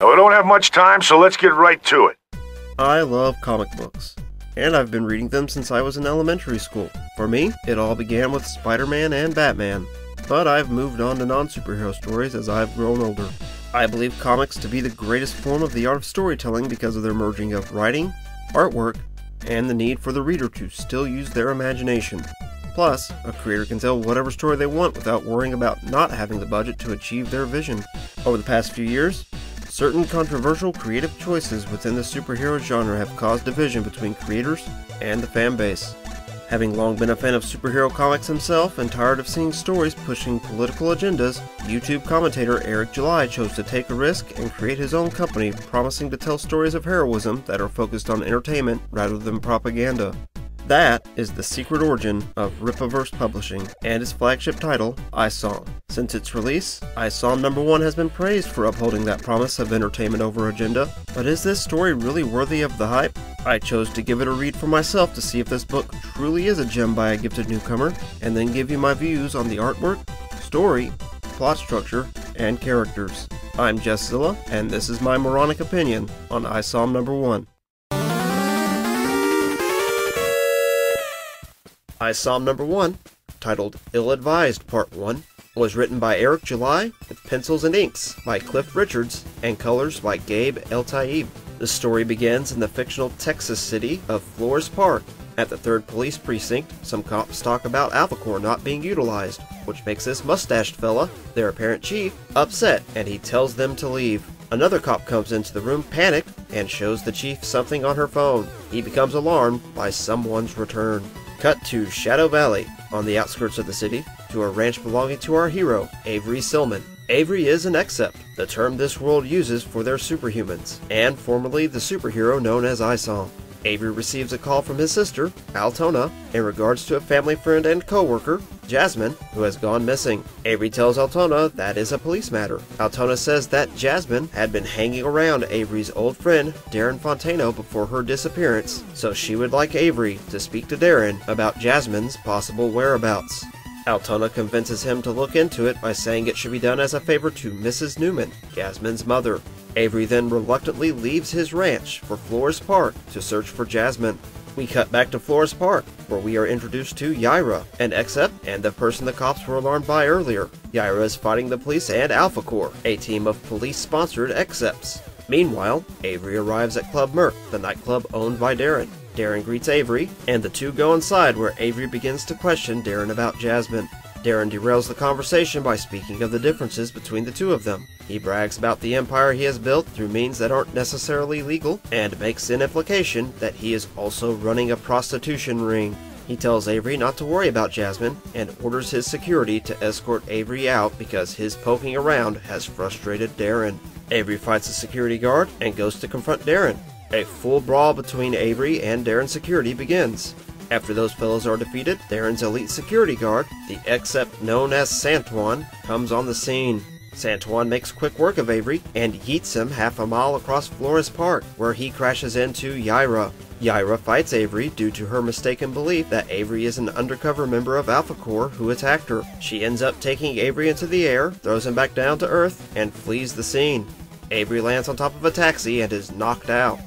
Now, we don't have much time, so let's get right to it. I love comic books, and I've been reading them since I was in elementary school. For me, it all began with Spider Man and Batman, but I've moved on to non superhero stories as I've grown older. I believe comics to be the greatest form of the art of storytelling because of their merging of writing, artwork, and the need for the reader to still use their imagination. Plus, a creator can tell whatever story they want without worrying about not having the budget to achieve their vision. Over the past few years, certain controversial creative choices within the superhero genre have caused division between creators and the fan base. Having long been a fan of superhero comics himself and tired of seeing stories pushing political agendas, YouTube commentator Eric July chose to take a risk and create his own company promising to tell stories of heroism that are focused on entertainment rather than propaganda. That is the secret origin of Rippaverse Publishing and its flagship title, Isom. Since its release, Isom number 1 has been praised for upholding that promise of entertainment over agenda. But is this story really worthy of the hype? I chose to give it a read for myself to see if this book truly is a gem by a gifted newcomer, and then give you my views on the artwork, story, plot structure, and characters. I'm Jeszilla, and this is my moronic opinion on Isom number 1. Isom number 1, titled Ill Advised Part 1, was written by Eric July with pencils and inks by Cliff Richards and colors by Gabe Eltaeb. The story begins in the fictional Texas city of Flores Park. At the 3rd Police Precinct, some cops talk about Alphacore not being utilized, which makes this mustached fella, their apparent chief, upset and he tells them to leave. Another cop comes into the room panicked and shows the chief something on her phone. He becomes alarmed by someone's return. Cut to Shadow Valley, on the outskirts of the city, to a ranch belonging to our hero, Avery Silman. Avery is an Except, the term this world uses for their superhumans, and formerly the superhero known as Isom. Avery receives a call from his sister, Altona, in regards to a family friend and co-worker, Jasmine, who has gone missing. Avery tells Altona that is a police matter. Altona says that Jasmine had been hanging around Avery's old friend, Darren Fontano, before her disappearance, so she would like Avery to speak to Darren about Jasmine's possible whereabouts. Altona convinces him to look into it by saying it should be done as a favor to Mrs. Newman, Jasmine's mother. Avery then reluctantly leaves his ranch for Flores Park to search for Jasmine. We cut back to Flores Park, where we are introduced to Yaira, an Except and the person the cops were alarmed by earlier. Yaira is fighting the police and Alpha Corps, a team of police-sponsored Excepts. Meanwhile, Avery arrives at Club Merc, the nightclub owned by Darren. Darren greets Avery, and the two go inside where Avery begins to question Darren about Jasmine. Darren derails the conversation by speaking of the differences between the two of them. He brags about the empire he has built through means that aren't necessarily legal, and makes an implication that he is also running a prostitution ring. He tells Avery not to worry about Jasmine, and orders his security to escort Avery out because his poking around has frustrated Darren. Avery fights a security guard and goes to confront Darren. A full brawl between Avery and Darren's security begins. After those fellows are defeated, Darren's elite security guard, the Except known as Santuan, comes on the scene. Santuan makes quick work of Avery and yeets him half a mile across Flores Park, where he crashes into Yaira. Yaira fights Avery due to her mistaken belief that Avery is an undercover member of Alpha Corps who attacked her. She ends up taking Avery into the air, throws him back down to Earth, and flees the scene. Avery lands on top of a taxi and is knocked out.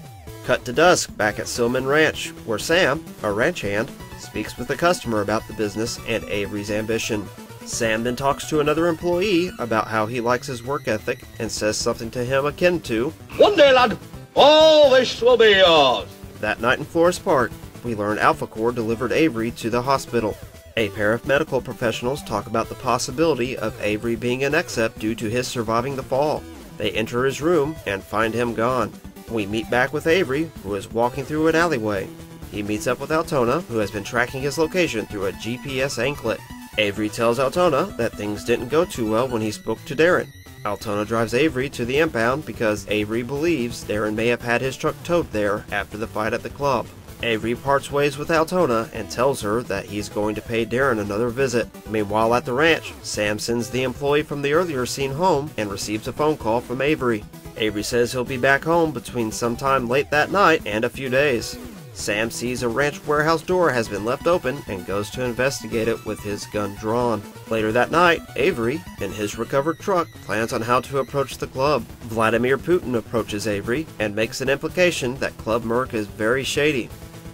Cut to dusk back at Silman Ranch, where Sam, a ranch hand, speaks with a customer about the business and Avery's ambition. Sam then talks to another employee about how he likes his work ethic and says something to him akin to, One day, lad, all this will be yours. That night in Flores Park, we learn Alpha Corps delivered Avery to the hospital. A pair of medical professionals talk about the possibility of Avery being an Except due to his surviving the fall. They enter his room and find him gone. We meet back with Avery, who is walking through an alleyway. He meets up with Altona, who has been tracking his location through a GPS anklet. Avery tells Altona that things didn't go too well when he spoke to Darren. Altona drives Avery to the impound because Avery believes Darren may have had his truck towed there after the fight at the club. Avery parts ways with Altona and tells her that he's going to pay Darren another visit. Meanwhile, at the ranch, Sam sends the employee from the earlier scene home and receives a phone call from Avery. Avery says he'll be back home between sometime late that night and a few days. Sam sees a ranch warehouse door has been left open and goes to investigate it with his gun drawn. Later that night, Avery, in his recovered truck, plans on how to approach the club. Vladimir Putin approaches Avery and makes an implication that Club Merc is very shady.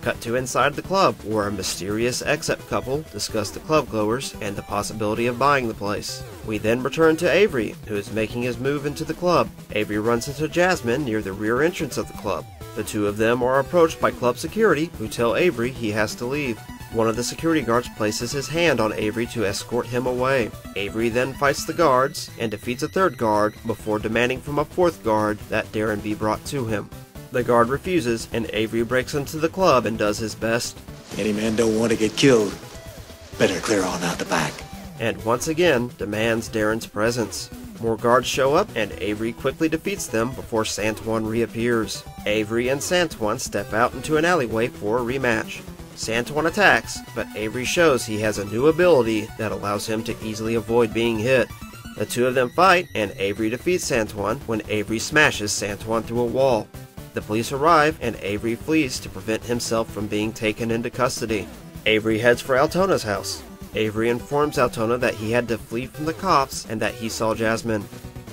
Cut to inside the club, where a mysterious except couple discuss the club glowers and the possibility of buying the place. We then return to Avery, who is making his move into the club. Avery runs into Jasmine near the rear entrance of the club. The two of them are approached by club security, who tell Avery he has to leave. One of the security guards places his hand on Avery to escort him away. Avery then fights the guards and defeats a third guard before demanding from a fourth guard that Darren be brought to him. The guard refuses, and Avery breaks into the club and does his best. Any man don't want to get killed. Better clear on out the back. And once again demands Darren's presence. More guards show up, and Avery quickly defeats them before Santuan reappears. Avery and Santuan step out into an alleyway for a rematch. Santuan attacks, but Avery shows he has a new ability that allows him to easily avoid being hit. The two of them fight, and Avery defeats Santuan when Avery smashes Santuan through a wall. The police arrive, and Avery flees to prevent himself from being taken into custody. Avery heads for Altona's house. Avery informs Altona that he had to flee from the cops and that he saw Jasmine.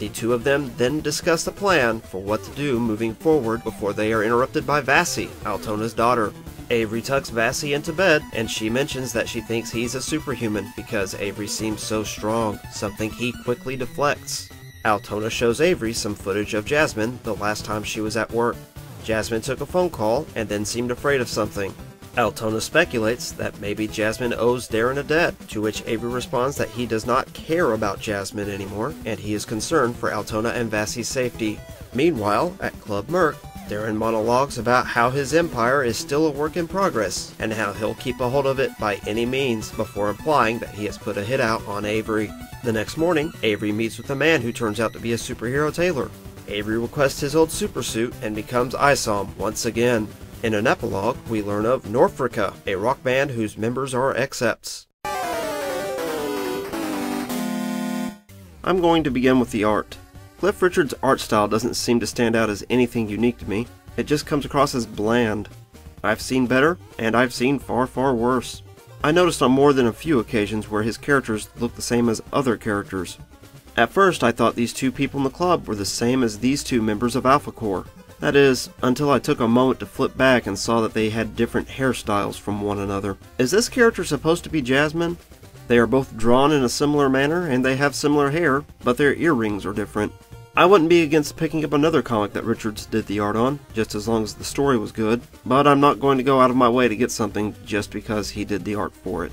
The two of them then discuss a plan for what to do moving forward before they are interrupted by Vassie, Altona's daughter. Avery tucks Vassie into bed, and she mentions that she thinks he's a superhuman because Avery seems so strong, something he quickly deflects. Altona shows Avery some footage of Jasmine the last time she was at work. Jasmine took a phone call and then seemed afraid of something. Altona speculates that maybe Jasmine owes Darren a debt, to which Avery responds that he does not care about Jasmine anymore and he is concerned for Altona and Vassie's safety. Meanwhile, at Club Merc, Darren monologues about how his empire is still a work in progress and how he'll keep a hold of it by any means before implying that he has put a hit out on Avery. The next morning, Avery meets with a man who turns out to be a superhero tailor. Avery requests his old supersuit and becomes Isom once again. In an epilogue, we learn of Norfrika, a rock band whose members are accepts. I'm going to begin with the art. Cliff Richard's art style doesn't seem to stand out as anything unique to me. It just comes across as bland. I've seen better, and I've seen far, far worse. I noticed on more than a few occasions where his characters look the same as other characters. At first, I thought these two people in the club were the same as these two members of Alpha Corps. That is, until I took a moment to flip back and saw that they had different hairstyles from one another. Is this character supposed to be Jasmine? They are both drawn in a similar manner and they have similar hair, but their earrings are different. I wouldn't be against picking up another comic that Richards did the art on, just as long as the story was good, but I'm not going to go out of my way to get something just because he did the art for it.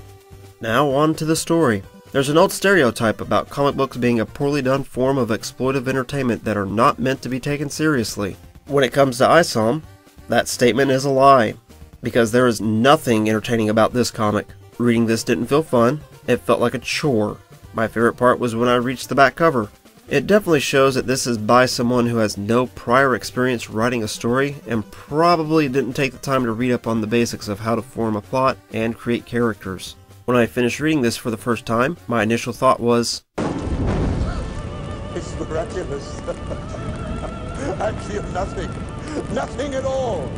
Now on to the story. There's an old stereotype about comic books being a poorly done form of exploitive entertainment that are not meant to be taken seriously. When it comes to ISOM, that statement is a lie, because there is nothing entertaining about this comic. Reading this didn't feel fun, it felt like a chore. My favorite part was when I reached the back cover. It definitely shows that this is by someone who has no prior experience writing a story and probably didn't take the time to read up on the basics of how to form a plot and create characters. When I finished reading this for the first time, my initial thought was, It's miraculous. I feel nothing. Nothing at all.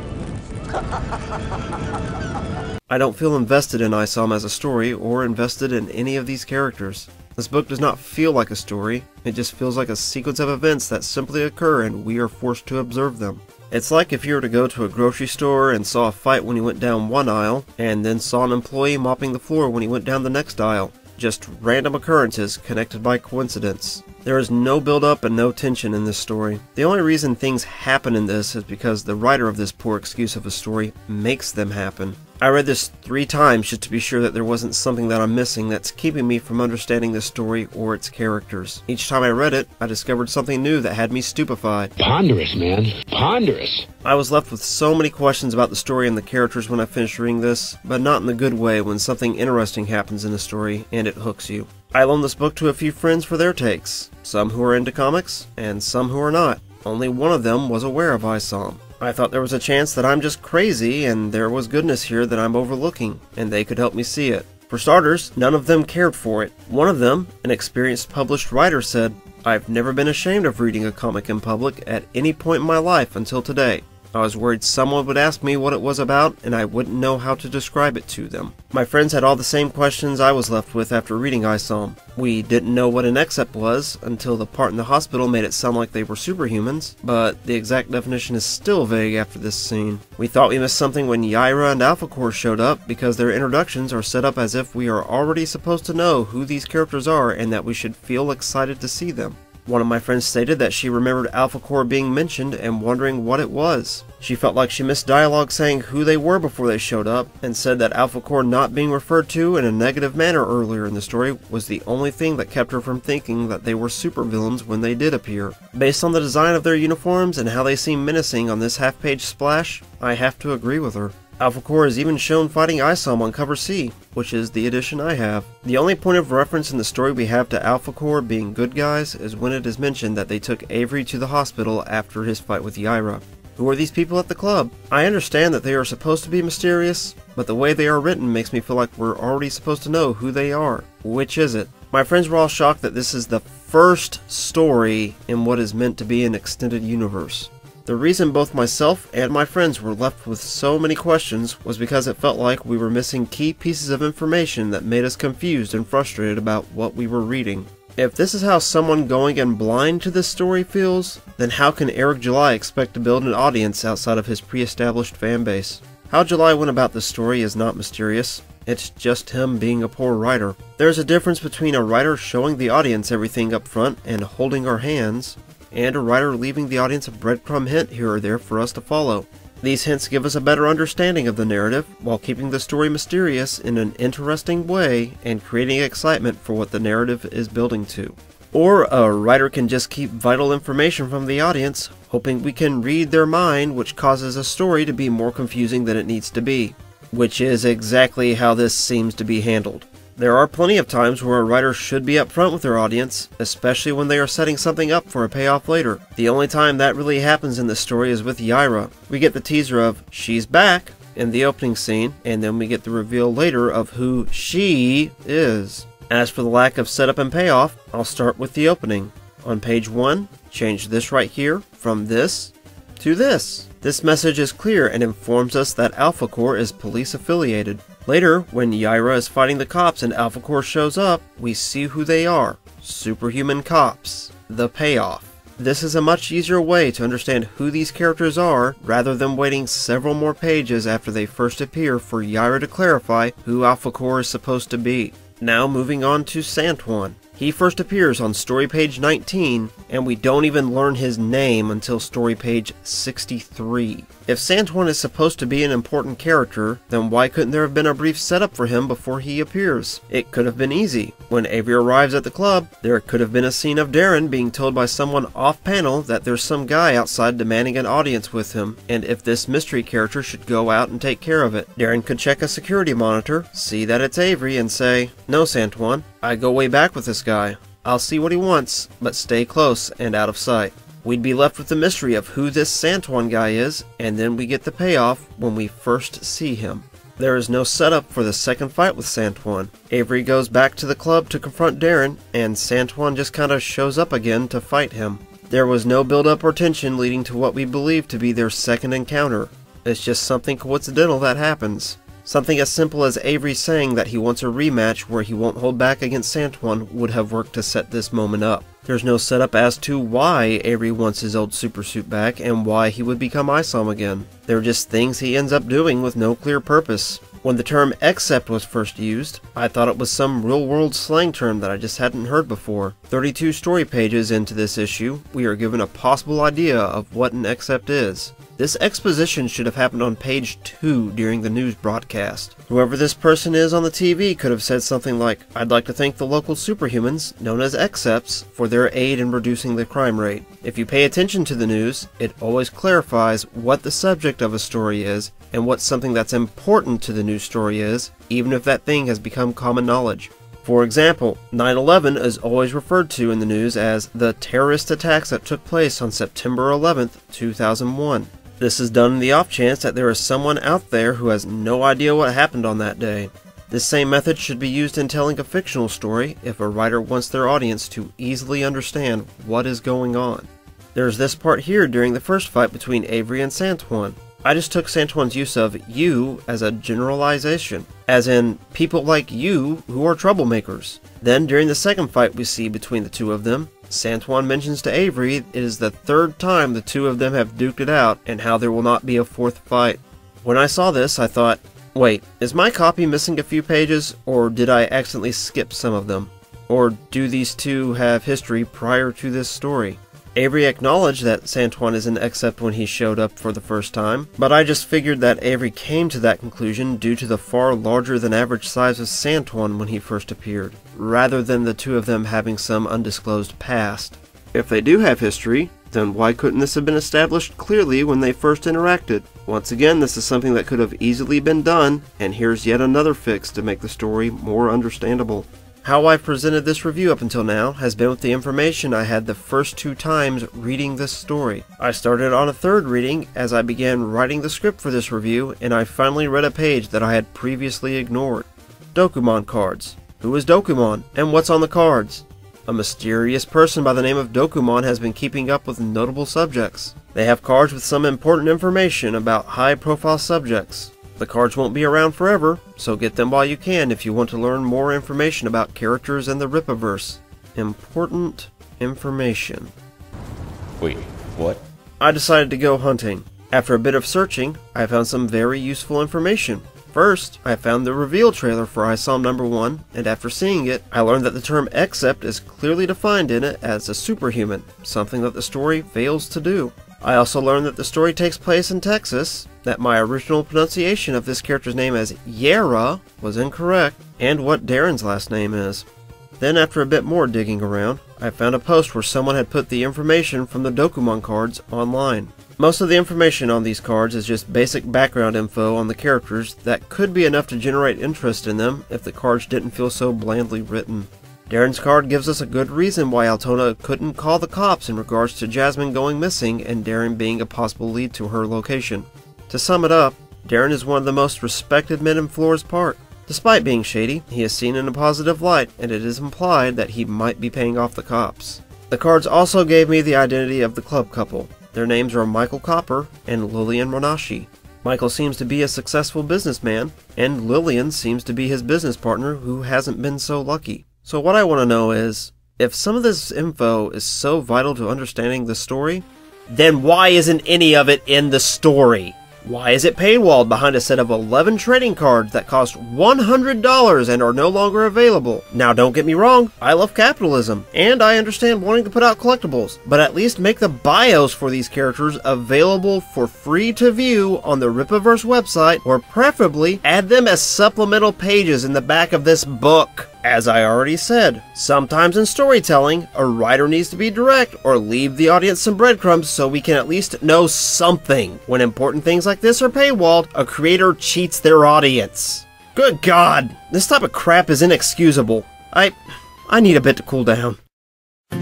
I don't feel invested in ISOM as a story or invested in any of these characters. This book does not feel like a story, it just feels like a sequence of events that simply occur and we are forced to observe them. It's like if you were to go to a grocery store and saw a fight when you went down one aisle, and then saw an employee mopping the floor when he went down the next aisle. Just random occurrences connected by coincidence. There is no build up and no tension in this story. The only reason things happen in this is because the writer of this poor excuse of a story makes them happen. I read this three times just to be sure that there wasn't something that I'm missing that's keeping me from understanding the story or its characters. Each time I read it, I discovered something new that had me stupefied. Ponderous, man. Ponderous. I was left with so many questions about the story and the characters when I finished reading this, but not in the good way when something interesting happens in a story and it hooks you. I loaned this book to a few friends for their takes, some who are into comics, and some who are not. Only one of them was aware of ISOM. I thought there was a chance that I'm just crazy and there was goodness here that I'm overlooking, and they could help me see it. For starters, none of them cared for it. One of them, an experienced published writer, said, I've never been ashamed of reading a comic in public at any point in my life until today. I was worried someone would ask me what it was about and I wouldn't know how to describe it to them. My friends had all the same questions I was left with after reading iSOM. We didn't know what an Except was until the part in the hospital made it sound like they were superhumans, but the exact definition is still vague after this scene. We thought we missed something when Yaira and Alpha Core showed up because their introductions are set up as if we are already supposed to know who these characters are and that we should feel excited to see them. One of my friends stated that she remembered Alpha Core being mentioned and wondering what it was. She felt like she missed dialogue saying who they were before they showed up, and said that Alpha Core not being referred to in a negative manner earlier in the story was the only thing that kept her from thinking that they were supervillains when they did appear. Based on the design of their uniforms and how they seem menacing on this half page splash, I have to agree with her. Alpha Core is even shown fighting iSOM on cover C, which is the edition I have. The only point of reference in the story we have to Alpha Core being good guys is when it is mentioned that they took Avery to the hospital after his fight with Yaira. Who are these people at the club? I understand that they are supposed to be mysterious, but the way they are written makes me feel like we're already supposed to know who they are. Which is it? My friends were all shocked that this is the first story in what is meant to be an extended universe. The reason both myself and my friends were left with so many questions was because it felt like we were missing key pieces of information that made us confused and frustrated about what we were reading. If this is how someone going in blind to this story feels, then how can Eric July expect to build an audience outside of his pre-established fanbase? How July went about this story is not mysterious. It's just him being a poor writer. There's a difference between a writer showing the audience everything up front and holding our hands, and a writer leaving the audience a breadcrumb hint here or there for us to follow. These hints give us a better understanding of the narrative while keeping the story mysterious in an interesting way and creating excitement for what the narrative is building to. Or a writer can just keep vital information from the audience, hoping we can read their mind, which causes a story to be more confusing than it needs to be. Which is exactly how this seems to be handled. There are plenty of times where a writer should be upfront with their audience, especially when they are setting something up for a payoff later. The only time that really happens in this story is with Yaira. We get the teaser of she's back in the opening scene, and then we get the reveal later of who she is. As for the lack of setup and payoff, I'll start with the opening. On page 1, change this right here from this to this. This message is clear and informs us that Alpha Core is police affiliated. Later, when Yaira is fighting the cops and Alpha Core shows up, we see who they are superhuman cops. The payoff. This is a much easier way to understand who these characters are rather than waiting several more pages after they first appear for Yaira to clarify who Alpha Core is supposed to be. Now moving on to Santuan. He first appears on story page 19, and we don't even learn his name until story page 63. If Santuan is supposed to be an important character, then why couldn't there have been a brief setup for him before he appears? It could have been easy. When Avery arrives at the club, there could have been a scene of Darren being told by someone off panel that there's some guy outside demanding an audience with him, and if this mystery character should go out and take care of it. Darren could check a security monitor, see that it's Avery, and say, No, Santuan, I go way back with this guy. I'll see what he wants, but stay close and out of sight. We'd be left with the mystery of who this Santuan guy is, and then we get the payoff when we first see him. There is no setup for the second fight with Santuan. Avery goes back to the club to confront Darren, and Santuan just kinda shows up again to fight him. There was no build up or tension leading to what we believe to be their second encounter. It's just something coincidental that happens. Something as simple as Avery saying that he wants a rematch where he won't hold back against Santuan would have worked to set this moment up. There's no setup as to why Avery wants his old super suit back and why he would become Isom again. They're just things he ends up doing with no clear purpose. When the term Except was first used, I thought it was some real world slang term that I just hadn't heard before. 32 story pages into this issue, we are given a possible idea of what an Except is. This exposition should have happened on page 2 during the news broadcast. Whoever this person is on the TV could have said something like, I'd like to thank the local superhumans, known as Excepts, for their aid in reducing the crime rate. If you pay attention to the news, it always clarifies what the subject of a story is and what something that's important to the news story is, even if that thing has become common knowledge. For example, 9 11 is always referred to in the news as the terrorist attacks that took place on September 11, 2001. This is done in the off chance that there is someone out there who has no idea what happened on that day. This same method should be used in telling a fictional story if a writer wants their audience to easily understand what is going on. There's this part here during the first fight between Avery and Santuan. I just took Santuan's use of you as a generalization, as in people like you who are troublemakers. Then during the second fight we see between the two of them, Santuan mentions to Avery it is the third time the two of them have duked it out and how there will not be a fourth fight. When I saw this, I thought, wait, is my copy missing a few pages, or did I accidentally skip some of them? Or do these two have history prior to this story? Avery acknowledged that Santuan is an except when he showed up for the first time, but I just figured that Avery came to that conclusion due to the far larger than average size of Santuan when he first appeared, rather than the two of them having some undisclosed past. If they do have history, then why couldn't this have been established clearly when they first interacted? Once again, this is something that could have easily been done, and here's yet another fix to make the story more understandable. How I've presented this review up until now has been with the information I had the first two times reading this story. I started on a third reading as I began writing the script for this review, and I finally read a page that I had previously ignored. Dokumon cards. Who is Dokumon, and what's on the cards? A mysterious person by the name of Dokumon has been keeping up with notable subjects. They have cards with some important information about high profile subjects. The cards won't be around forever, so get them while you can if you want to learn more information about characters in the Rippaverse. Important information. Wait, what? I decided to go hunting. After a bit of searching, I found some very useful information. First, I found the reveal trailer for ISOM number 1, and after seeing it, I learned that the term Except is clearly defined in it as a superhuman, something that the story fails to do. I also learned that the story takes place in Texas, that my original pronunciation of this character's name as Yara was incorrect, and what Darren's last name is. Then, after a bit more digging around, I found a post where someone had put the information from the Dokumon cards online. Most of the information on these cards is just basic background info on the characters that could be enough to generate interest in them if the cards didn't feel so blandly written. Darren's card gives us a good reason why Altona couldn't call the cops in regards to Jasmine going missing and Darren being a possible lead to her location. To sum it up, Darren is one of the most respected men in Flores Park. Despite being shady, he is seen in a positive light, and it is implied that he might be paying off the cops. The cards also gave me the identity of the club couple. Their names are Michael Copper and Lillian Monashi. Michael seems to be a successful businessman, and Lillian seems to be his business partner who hasn't been so lucky. So what I want to know is, if some of this info is so vital to understanding the story, then why isn't any of it in the story? Why is it paywalled behind a set of 11 trading cards that cost $100 and are no longer available? Now, don't get me wrong, I love capitalism, and I understand wanting to put out collectibles, but at least make the bios for these characters available for free to view on the Rippaverse website, or preferably add them as supplemental pages in the back of this book. As I already said, sometimes in storytelling, a writer needs to be direct or leave the audience some breadcrumbs so we can at least know something. When important things like this are paywalled, a creator cheats their audience. Good God, this type of crap is inexcusable. I. I need a bit to cool down.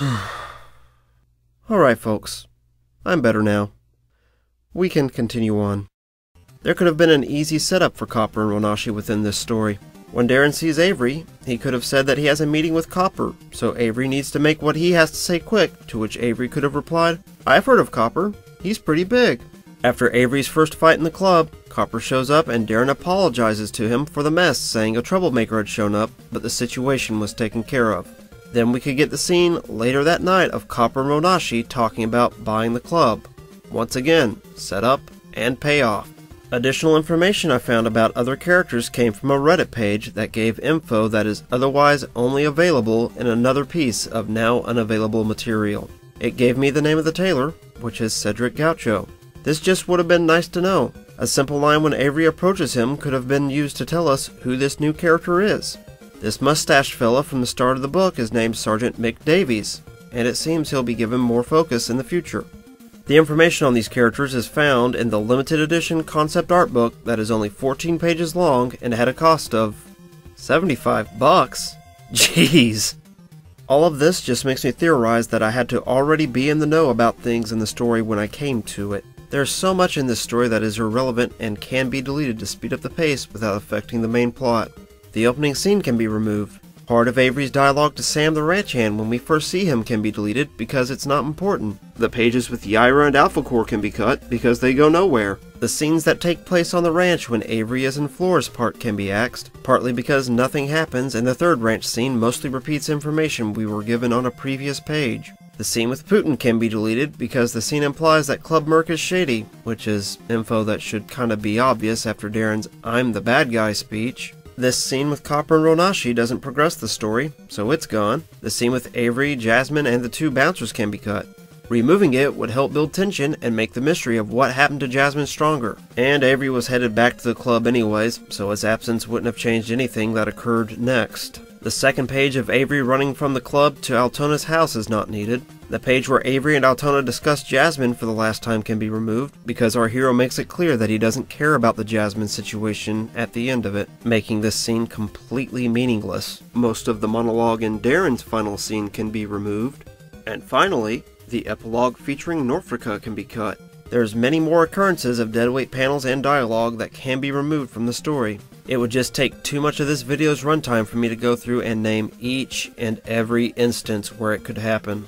Alright, folks. I'm better now. We can continue on. There could have been an easy setup for Copper and Ronashi within this story. When Darren sees Avery, he could have said that he has a meeting with Copper, so Avery needs to make what he has to say quick, to which Avery could have replied, I've heard of Copper. He's pretty big. After Avery's first fight in the club, Copper shows up and Darren apologizes to him for the mess, saying a troublemaker had shown up, but the situation was taken care of. Then we could get the scene later that night of Copper and Ronashi talking about buying the club. Once again, set up and payoff. Additional information I found about other characters came from a Reddit page that gave info that is otherwise only available in another piece of now unavailable material. It gave me the name of the tailor, which is Cedric Gaucho. This just would have been nice to know. A simple line when Avery approaches him could have been used to tell us who this new character is. This mustached fella from the start of the book is named Sergeant Mick Davies, and it seems he'll be given more focus in the future. The information on these characters is found in the limited edition concept art book that is only 14 pages long and had a cost of 75 bucks. Jeez. All of this just makes me theorize that I had to already be in the know about things in the story when I came to it. There's so much in this story that is irrelevant and can be deleted to speed up the pace without affecting the main plot. The opening scene can be removed. Part of Avery's dialogue to Sam the ranch hand when we first see him can be deleted because it's not important. The pages with Yaira and Alpha Core can be cut because they go nowhere. The scenes that take place on the ranch when Avery is in Flores Park can be axed, partly because nothing happens and the third ranch scene mostly repeats information we were given on a previous page. The scene with Putin can be deleted because the scene implies that Club Merc is shady, which is info that should kinda be obvious after Darren's I'm the bad guy speech. This scene with Copper and Ronashi doesn't progress the story, so it's gone. The scene with Avery, Jasmine, and the two bouncers can be cut. Removing it would help build tension and make the mystery of what happened to Jasmine stronger. And Avery was headed back to the club anyways, so his absence wouldn't have changed anything that occurred next. The second page of Avery running from the club to Altona's house is not needed. The page where Avery and Altona discuss Jasmine for the last time can be removed, because our hero makes it clear that he doesn't care about the Jasmine situation at the end of it, making this scene completely meaningless. Most of the monologue in Darren's final scene can be removed. And finally, the epilogue featuring Norfolka can be cut. There's many more occurrences of deadweight panels and dialogue that can be removed from the story. It would just take too much of this video's runtime for me to go through and name each and every instance where it could happen.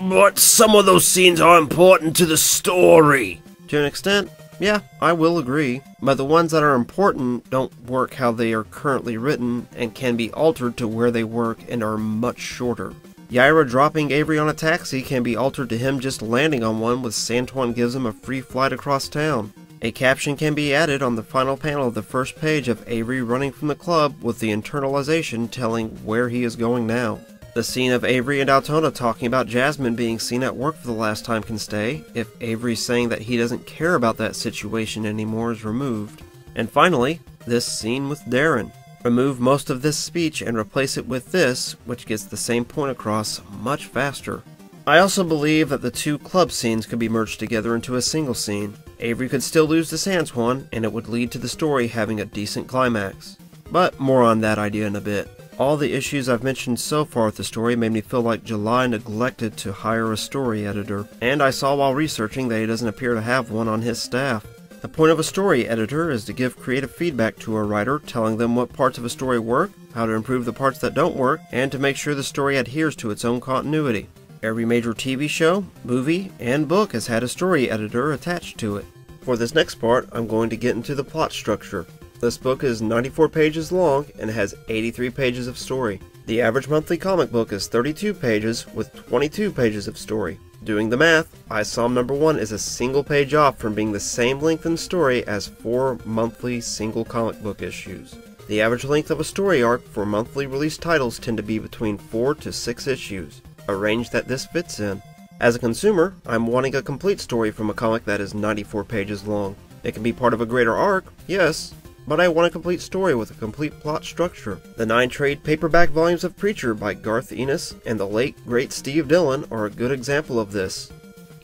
But some of those scenes are important to the story. To an extent, yeah, I will agree. But the ones that are important don't work how they are currently written and can be altered to where they work and are much shorter. Yaira dropping Avery on a taxi can be altered to him just landing on one with Santuan gives him a free flight across town. A caption can be added on the final panel of the first page of Avery running from the club with the internalization telling where he is going now. The scene of Avery and Altona talking about Jasmine being seen at work for the last time can stay, if Avery saying that he doesn't care about that situation anymore is removed. And finally, this scene with Darren. Remove most of this speech and replace it with this, which gets the same point across much faster. I also believe that the two club scenes could be merged together into a single scene. Avery could still lose to Santuan, and it would lead to the story having a decent climax. But more on that idea in a bit. All the issues I've mentioned so far with the story made me feel like July neglected to hire a story editor, and I saw while researching that he doesn't appear to have one on his staff. The point of a story editor is to give creative feedback to a writer, telling them what parts of a story work, how to improve the parts that don't work, and to make sure the story adheres to its own continuity. Every major TV show, movie, and book has had a story editor attached to it. For this next part, I'm going to get into the plot structure. This book is 94 pages long and has 83 pages of story. The average monthly comic book is 32 pages with 22 pages of story. Doing the math, ISOM number 1 is a single page off from being the same length in story as four monthly single comic book issues. The average length of a story arc for monthly release titles tend to be between 4 to 6 issues, a range that this fits in. As a consumer, I'm wanting a complete story from a comic that is 94 pages long. It can be part of a greater arc, yes, but I want a complete story with a complete plot structure. The nine trade paperback volumes of Preacher by Garth Ennis and the late great Steve Dillon are a good example of this.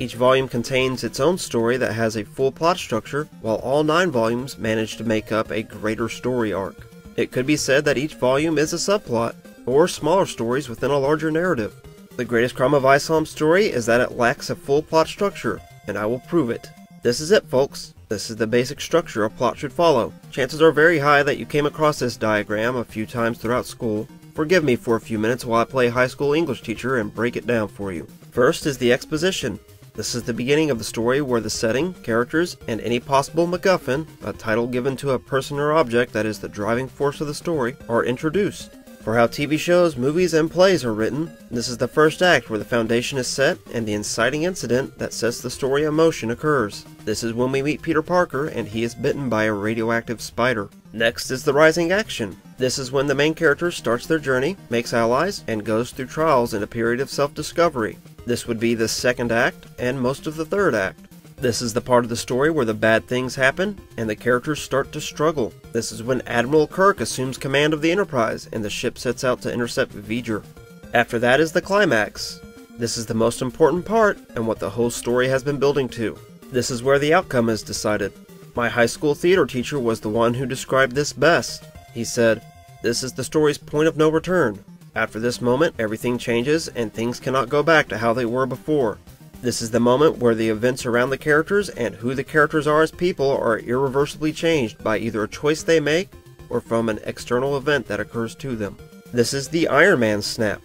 Each volume contains its own story that has a full plot structure, while all nine volumes manage to make up a greater story arc. It could be said that each volume is a subplot, or smaller stories within a larger narrative. The greatest crime of ISOM's story is that it lacks a full plot structure, and I will prove it. This is it, folks. This is the basic structure a plot should follow. Chances are very high that you came across this diagram a few times throughout school. Forgive me for a few minutes while I play high school English teacher and break it down for you. First is the exposition. This is the beginning of the story where the setting, characters, and any possible MacGuffin, a title given to a person or object that is the driving force of the story, are introduced. For how TV shows, movies, and plays are written, this is the first act where the foundation is set and the inciting incident that sets the story in motion occurs. This is when we meet Peter Parker and he is bitten by a radioactive spider. Next is the rising action. This is when the main character starts their journey, makes allies, and goes through trials in a period of self-discovery. This would be the second act and most of the third act. This is the part of the story where the bad things happen and the characters start to struggle. This is when Admiral Kirk assumes command of the Enterprise and the ship sets out to intercept V'ger. After that is the climax. This is the most important part and what the whole story has been building to. This is where the outcome is decided. My high school theater teacher was the one who described this best. He said, This is the story's point of no return. After this moment, everything changes and things cannot go back to how they were before. This is the moment where the events around the characters and who the characters are as people are irreversibly changed by either a choice they make or from an external event that occurs to them. This is the Iron Man snap.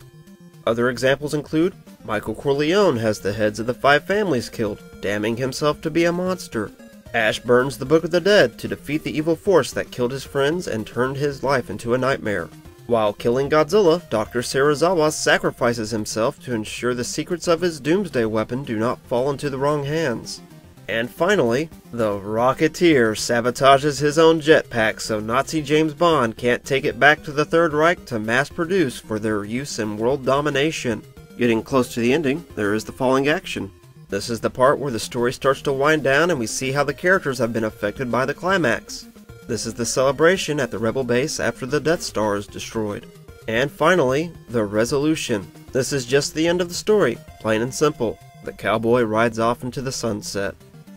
Other examples include Michael Corleone has the heads of the five families killed, damning himself to be a monster. Ash burns the Book of the Dead to defeat the evil force that killed his friends and turned his life into a nightmare. While killing Godzilla, Dr. Serizawa sacrifices himself to ensure the secrets of his doomsday weapon do not fall into the wrong hands. And finally, the Rocketeer sabotages his own jetpack so Nazi James Bond can't take it back to the Third Reich to mass produce for their use in world domination. Getting close to the ending, there is the falling action. This is the part where the story starts to wind down and we see how the characters have been affected by the climax. This is the celebration at the Rebel base after the Death Star is destroyed. And finally, the resolution. This is just the end of the story, plain and simple. The cowboy rides off into the sunset.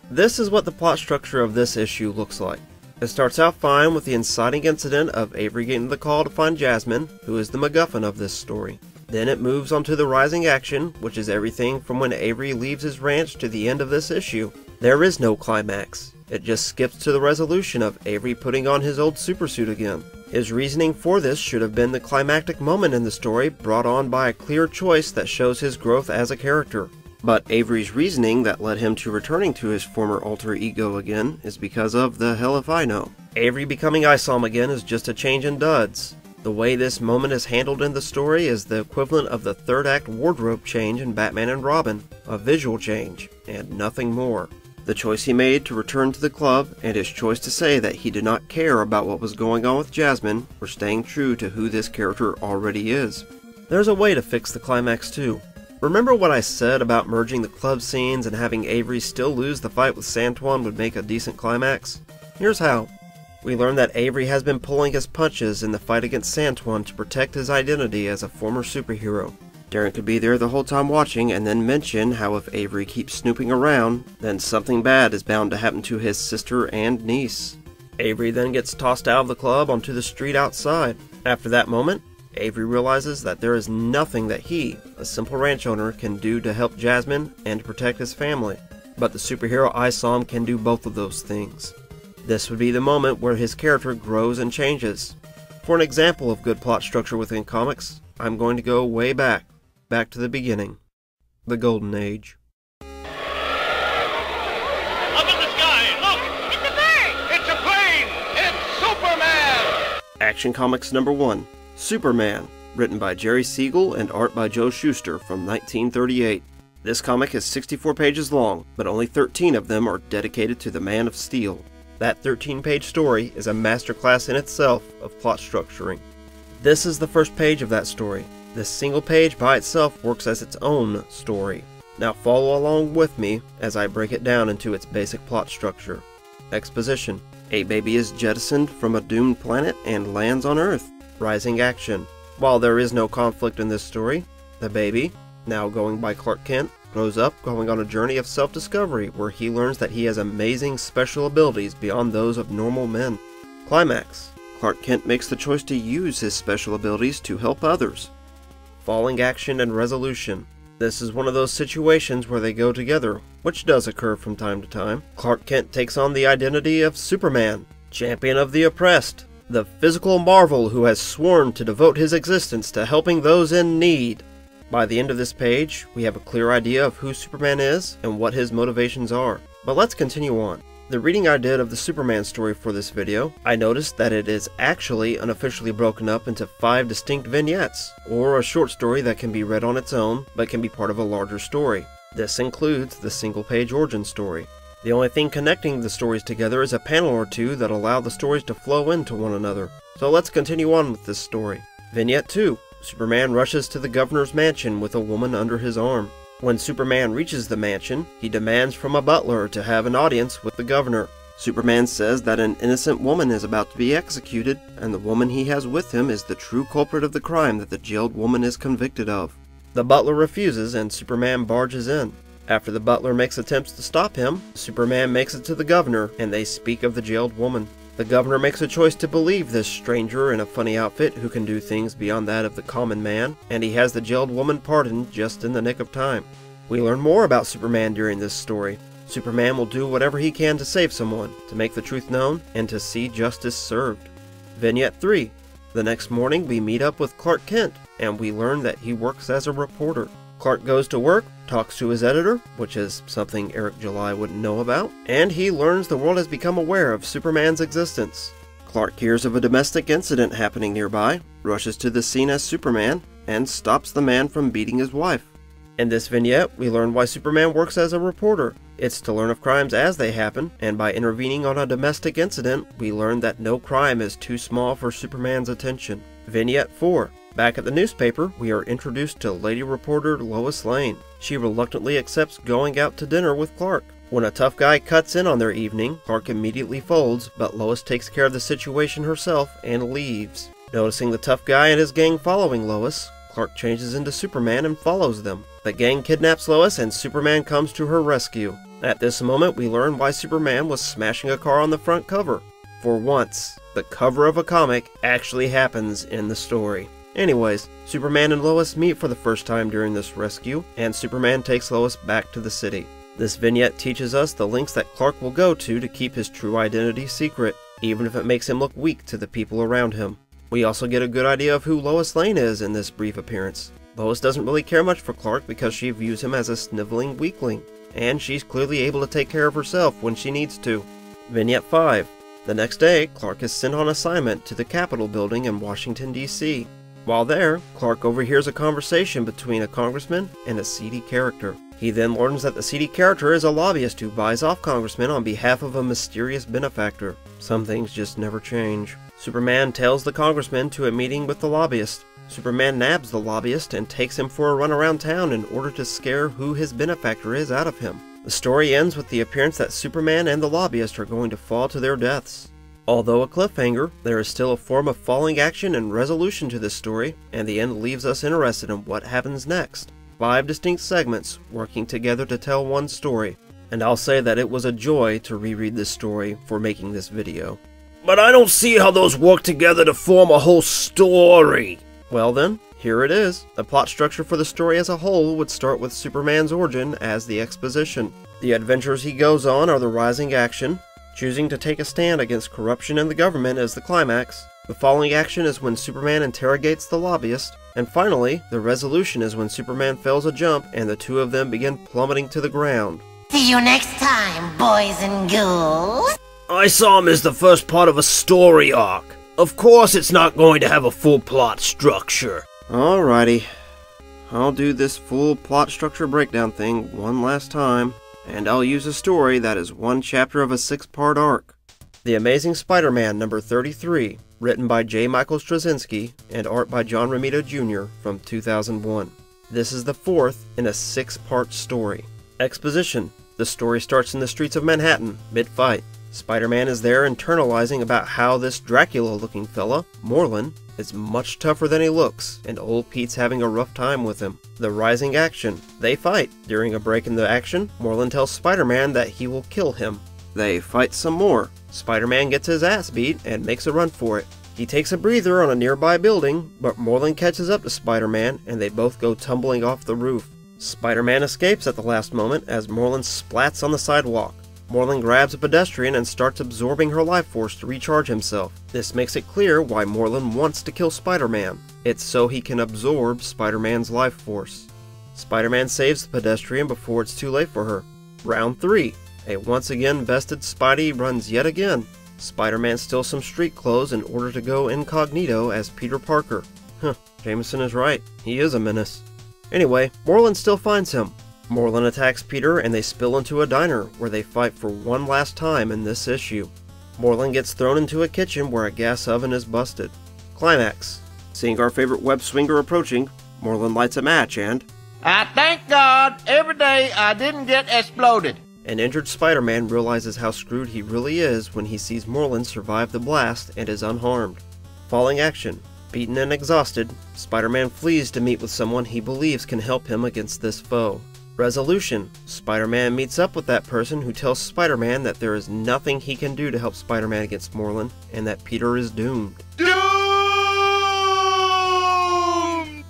This is what the plot structure of this issue looks like. It starts out fine with the inciting incident of Avery getting the call to find Jasmine, who is the MacGuffin of this story. Then it moves on to the rising action, which is everything from when Avery leaves his ranch to the end of this issue. There is no climax. It just skips to the resolution of Avery putting on his old supersuit again. His reasoning for this should have been the climactic moment in the story brought on by a clear choice that shows his growth as a character. But Avery's reasoning that led him to returning to his former alter ego again is because of the hell if I know. Avery becoming Isom again is just a change in duds. The way this moment is handled in the story is the equivalent of the third act wardrobe change in Batman and Robin, a visual change, and nothing more. The choice he made to return to the club, and his choice to say that he did not care about what was going on with Jasmine, were staying true to who this character already is. There's a way to fix the climax too. Remember what I said about merging the club scenes and having Avery still lose the fight with Santuan would make a decent climax? Here's how. We learn that Avery has been pulling his punches in the fight against Santuan to protect his identity as a former superhero. Darren could be there the whole time watching and then mention how if Avery keeps snooping around, then something bad is bound to happen to his sister and niece. Avery then gets tossed out of the club onto the street outside. After that moment, Avery realizes that there is nothing that he, a simple ranch owner, can do to help Jasmine and protect his family. But the superhero Isom can do both of those things. This would be the moment where his character grows and changes. For an example of good plot structure within comics, I'm going to go way back, back to the beginning. The Golden Age. Up in the sky, look! It's a bird! It's a plane! It's Superman! Action Comics number 1 Superman, written by Jerry Siegel and art by Joe Shuster from 1938. This comic is 64 pages long, but only 13 of them are dedicated to the Man of Steel. That 13 page story is a masterclass in itself of plot structuring. This is the first page of that story. This single page by itself works as its own story. Now follow along with me as I break it down into its basic plot structure. Exposition A baby is jettisoned from a doomed planet and lands on Earth. Rising action. While there is no conflict in this story, the baby, now going by Clark Kent, grows up going on a journey of self discovery where he learns that he has amazing special abilities beyond those of normal men. Climax Clark Kent makes the choice to use his special abilities to help others. Falling action and resolution. This is one of those situations where they go together, which does occur from time to time. Clark Kent takes on the identity of Superman, champion of the oppressed, the physical marvel who has sworn to devote his existence to helping those in need. By the end of this page, we have a clear idea of who Superman is and what his motivations are. But let's continue on. The reading I did of the Superman story for this video, I noticed that it is actually unofficially broken up into five distinct vignettes, or a short story that can be read on its own, but can be part of a larger story. This includes the single page origin story. The only thing connecting the stories together is a panel or two that allow the stories to flow into one another. So let's continue on with this story. Vignette 2 Superman rushes to the governor's mansion with a woman under his arm. When Superman reaches the mansion, he demands from a butler to have an audience with the governor. Superman says that an innocent woman is about to be executed, and the woman he has with him is the true culprit of the crime that the jailed woman is convicted of. The butler refuses, and Superman barges in. After the butler makes attempts to stop him, Superman makes it to the governor, and they speak of the jailed woman. The governor makes a choice to believe this stranger in a funny outfit who can do things beyond that of the common man, and he has the jailed woman pardoned just in the nick of time. We learn more about Superman during this story. Superman will do whatever he can to save someone, to make the truth known, and to see justice served. Vignette 3. The next morning, we meet up with Clark Kent, and we learn that he works as a reporter. Clark goes to work, talks to his editor, which is something Eric July wouldn't know about, and he learns the world has become aware of Superman's existence. Clark hears of a domestic incident happening nearby, rushes to the scene as Superman, and stops the man from beating his wife. In this vignette, we learn why Superman works as a reporter. It's to learn of crimes as they happen, and by intervening on a domestic incident, we learn that no crime is too small for Superman's attention. Vignette 4. Back at the newspaper, we are introduced to lady reporter Lois Lane. She reluctantly accepts going out to dinner with Clark. When a tough guy cuts in on their evening, Clark immediately folds, but Lois takes care of the situation herself and leaves. Noticing the tough guy and his gang following Lois, Clark changes into Superman and follows them. The gang kidnaps Lois and Superman comes to her rescue. At this moment, we learn why Superman was smashing a car on the front cover. For once, the cover of a comic actually happens in the story. Anyways, Superman and Lois meet for the first time during this rescue, and Superman takes Lois back to the city. This vignette teaches us the lengths that Clark will go to to keep his true identity secret, even if it makes him look weak to the people around him. We also get a good idea of who Lois Lane is in this brief appearance. Lois doesn't really care much for Clark because she views him as a sniveling weakling, and she's clearly able to take care of herself when she needs to. Vignette 5. The next day, Clark is sent on assignment to the Capitol building in Washington, D.C. While there, Clark overhears a conversation between a congressman and a seedy character. He then learns that the seedy character is a lobbyist who buys off congressmen on behalf of a mysterious benefactor. Some things just never change. Superman tells the congressman to a meeting with the lobbyist. Superman nabs the lobbyist and takes him for a run around town in order to scare who his benefactor is out of him. The story ends with the appearance that Superman and the lobbyist are going to fall to their deaths. Although a cliffhanger, there is still a form of falling action and resolution to this story, and the end leaves us interested in what happens next. Five distinct segments working together to tell one story, and I'll say that it was a joy to reread this story for making this video. But I don't see how those work together to form a whole story. Well then, here it is. The plot structure for the story as a whole would start with Superman's origin as the exposition. The adventures he goes on are the rising action, choosing to take a stand against corruption in the government is the climax. The following action is when Superman interrogates the lobbyist, and finally, the resolution is when Superman fails a jump and the two of them begin plummeting to the ground. See you next time, boys and ghouls. I saw him as the first part of a story arc. Of course it's not going to have a full plot structure. Alrighty. I'll do this full plot structure breakdown thing one last time, and I'll use a story that is one chapter of a six part arc. The Amazing Spider Man number 33, written by J. Michael Straczynski and art by John Romita Jr. from 2001. This is the fourth in a six part story. Exposition The story starts in the streets of Manhattan, mid fight. Spider Man is there internalizing about how this Dracula looking fella, Morlun, is much tougher than he looks, and old Pete's having a rough time with him. The rising action. They fight. During a break in the action, Morlun tells Spider Man that he will kill him. They fight some more. Spider Man gets his ass beat and makes a run for it. He takes a breather on a nearby building, but Morlun catches up to Spider Man and they both go tumbling off the roof. Spider Man escapes at the last moment as Morlun splats on the sidewalk. Morlun grabs a pedestrian and starts absorbing her life force to recharge himself. This makes it clear why Morlun wants to kill Spider-Man. It's so he can absorb Spider-Man's life force. Spider-Man saves the pedestrian before it's too late for her. Round 3. A once again vested Spidey runs yet again. Spider-Man steals some street clothes in order to go incognito as Peter Parker. Huh, Jameson is right. He is a menace. Anyway, Morlun still finds him. Morlun attacks Peter and they spill into a diner where they fight for one last time in this issue. Morlun gets thrown into a kitchen where a gas oven is busted. Climax. Seeing our favorite web swinger approaching, Morlun lights a match and I thank God every day I didn't get exploded. An injured Spider-Man realizes how screwed he really is when he sees Morlun survive the blast and is unharmed. Falling action. Beaten and exhausted, Spider-Man flees to meet with someone he believes can help him against this foe. Resolution Spider-Man meets up with that person who tells Spider-Man that there is nothing he can do to help Spider-Man against Morlun and that Peter is doomed. Doomed!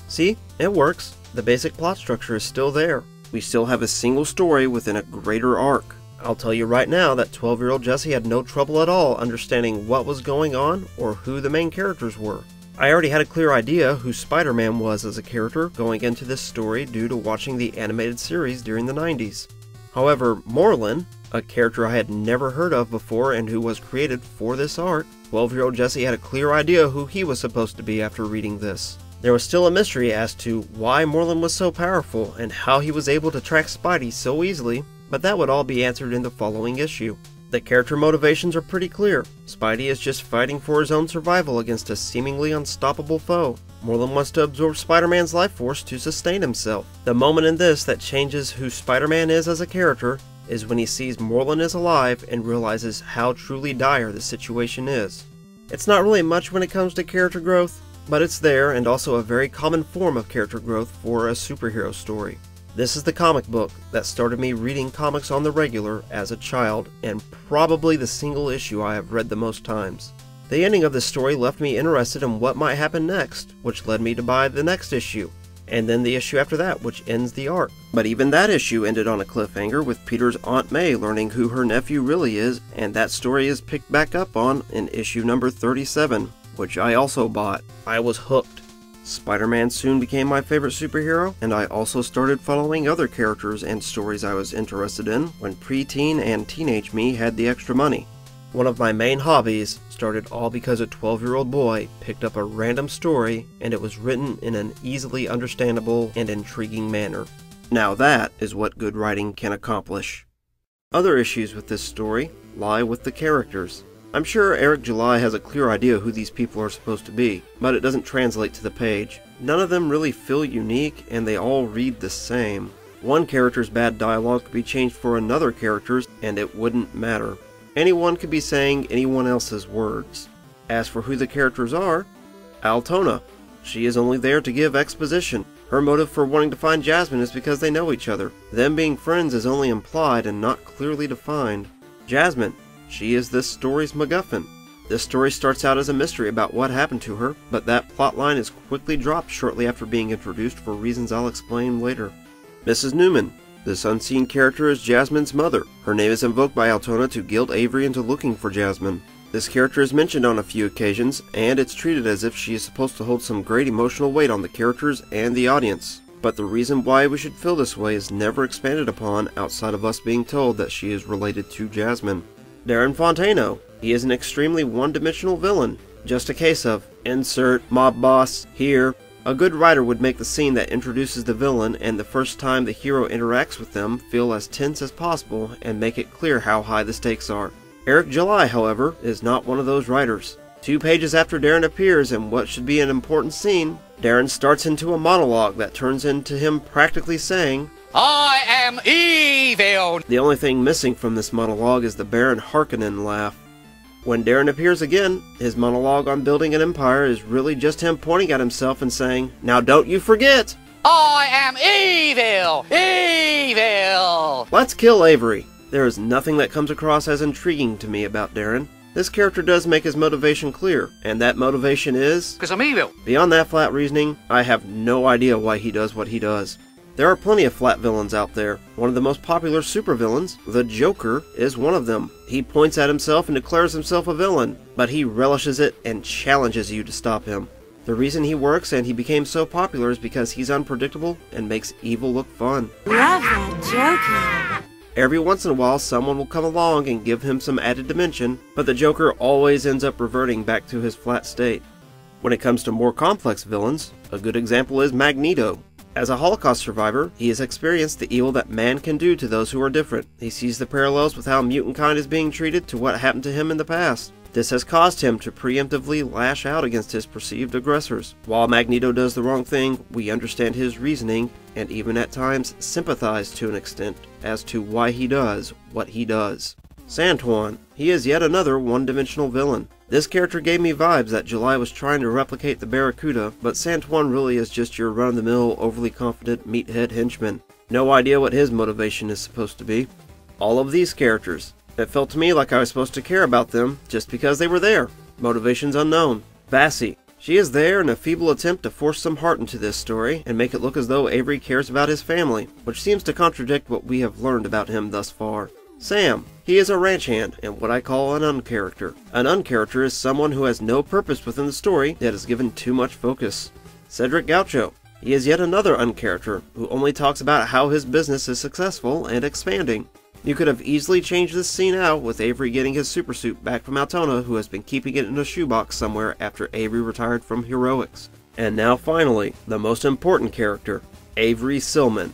See? It works. The basic plot structure is still there. We still have a single story within a greater arc. I'll tell you right now that 12 year old Jesse had no trouble at all understanding what was going on or who the main characters were. I already had a clear idea who Spider Man was as a character going into this story due to watching the animated series during the 90s. However, Morlun, a character I had never heard of before and who was created for this arc, 12 year old Jesse had a clear idea who he was supposed to be after reading this. There was still a mystery as to why Morlun was so powerful and how he was able to track Spidey so easily, but that would all be answered in the following issue. The character motivations are pretty clear. Spidey is just fighting for his own survival against a seemingly unstoppable foe. Morlun wants to absorb Spider-Man's life force to sustain himself. The moment in this that changes who Spider-Man is as a character is when he sees Morlun is alive and realizes how truly dire the situation is. It's not really much when it comes to character growth, but it's there and also a very common form of character growth for a superhero story. This is the comic book that started me reading comics on the regular as a child, and probably the single issue I have read the most times. The ending of this story left me interested in what might happen next, which led me to buy the next issue, and then the issue after that, which ends the arc. But even that issue ended on a cliffhanger with Peter's Aunt May learning who her nephew really is, and that story is picked back up on in issue number 37, which I also bought. I was hooked. Spider Man soon became my favorite superhero, and I also started following other characters and stories I was interested in when preteen and teenage me had the extra money. One of my main hobbies started all because a 12 year old boy picked up a random story and it was written in an easily understandable and intriguing manner. Now that is what good writing can accomplish. Other issues with this story lie with the characters. I'm sure Eric July has a clear idea who these people are supposed to be, but it doesn't translate to the page. None of them really feel unique, and they all read the same. One character's bad dialogue could be changed for another character's, and it wouldn't matter. Anyone could be saying anyone else's words. As for who the characters are, Altona. She is only there to give exposition. Her motive for wanting to find Jasmine is because they know each other. Them being friends is only implied and not clearly defined. Jasmine. She is this story's MacGuffin. This story starts out as a mystery about what happened to her, but that plotline is quickly dropped shortly after being introduced for reasons I'll explain later. Mrs. Newman. This unseen character is Jasmine's mother. Her name is invoked by Altona to guilt Avery into looking for Jasmine. This character is mentioned on a few occasions, and it's treated as if she is supposed to hold some great emotional weight on the characters and the audience. But the reason why we should feel this way is never expanded upon outside of us being told that she is related to Jasmine. Darren Fontano. He is an extremely one-dimensional villain. Just a case of insert mob boss here. A good writer would make the scene that introduces the villain and the first time the hero interacts with them feel as tense as possible and make it clear how high the stakes are. Eric July, however, is not one of those writers. Two pages after Darren appears in what should be an important scene, Darren starts into a monologue that turns into him practically saying, I am evil! The only thing missing from this monologue is the Baron Harkonnen laugh. When Darren appears again, his monologue on building an empire is really just him pointing at himself and saying, Now don't you forget! I am evil! Evil! Let's kill Avery. There is nothing that comes across as intriguing to me about Darren. This character does make his motivation clear, and that motivation is. Because I'm evil. Beyond that flat reasoning, I have no idea why he does what he does. There are plenty of flat villains out there. One of the most popular supervillains, the Joker, is one of them. He points at himself and declares himself a villain, but he relishes it and challenges you to stop him. The reason he works and he became so popular is because he's unpredictable and makes evil look fun. Love that Joker. Every once in a while, someone will come along and give him some added dimension, but the Joker always ends up reverting back to his flat state. When it comes to more complex villains, a good example is Magneto. As a Holocaust survivor, he has experienced the evil that man can do to those who are different. He sees the parallels with how mutant kind is being treated to what happened to him in the past. This has caused him to preemptively lash out against his perceived aggressors. While Magneto does the wrong thing, we understand his reasoning and even at times sympathize to an extent as to why he does what he does. Santuan. He is yet another one-dimensional villain. This character gave me vibes that July was trying to replicate the Barracuda, but Santuan really is just your run-of-the-mill, overly confident meathead henchman. No idea what his motivation is supposed to be. All of these characters. It felt to me like I was supposed to care about them just because they were there. Motivations unknown. Vassie. She is there in a feeble attempt to force some heart into this story and make it look as though Avery cares about his family, which seems to contradict what we have learned about him thus far. Sam. He is a ranch hand and what I call an uncharacter. An uncharacter is someone who has no purpose within the story that is given too much focus. Cedric Gaucho. He is yet another uncharacter who only talks about how his business is successful and expanding. You could have easily changed this scene out with Avery getting his supersuit back from Altona, who has been keeping it in a shoebox somewhere after Avery retired from heroics. And now finally, the most important character, Avery Silman.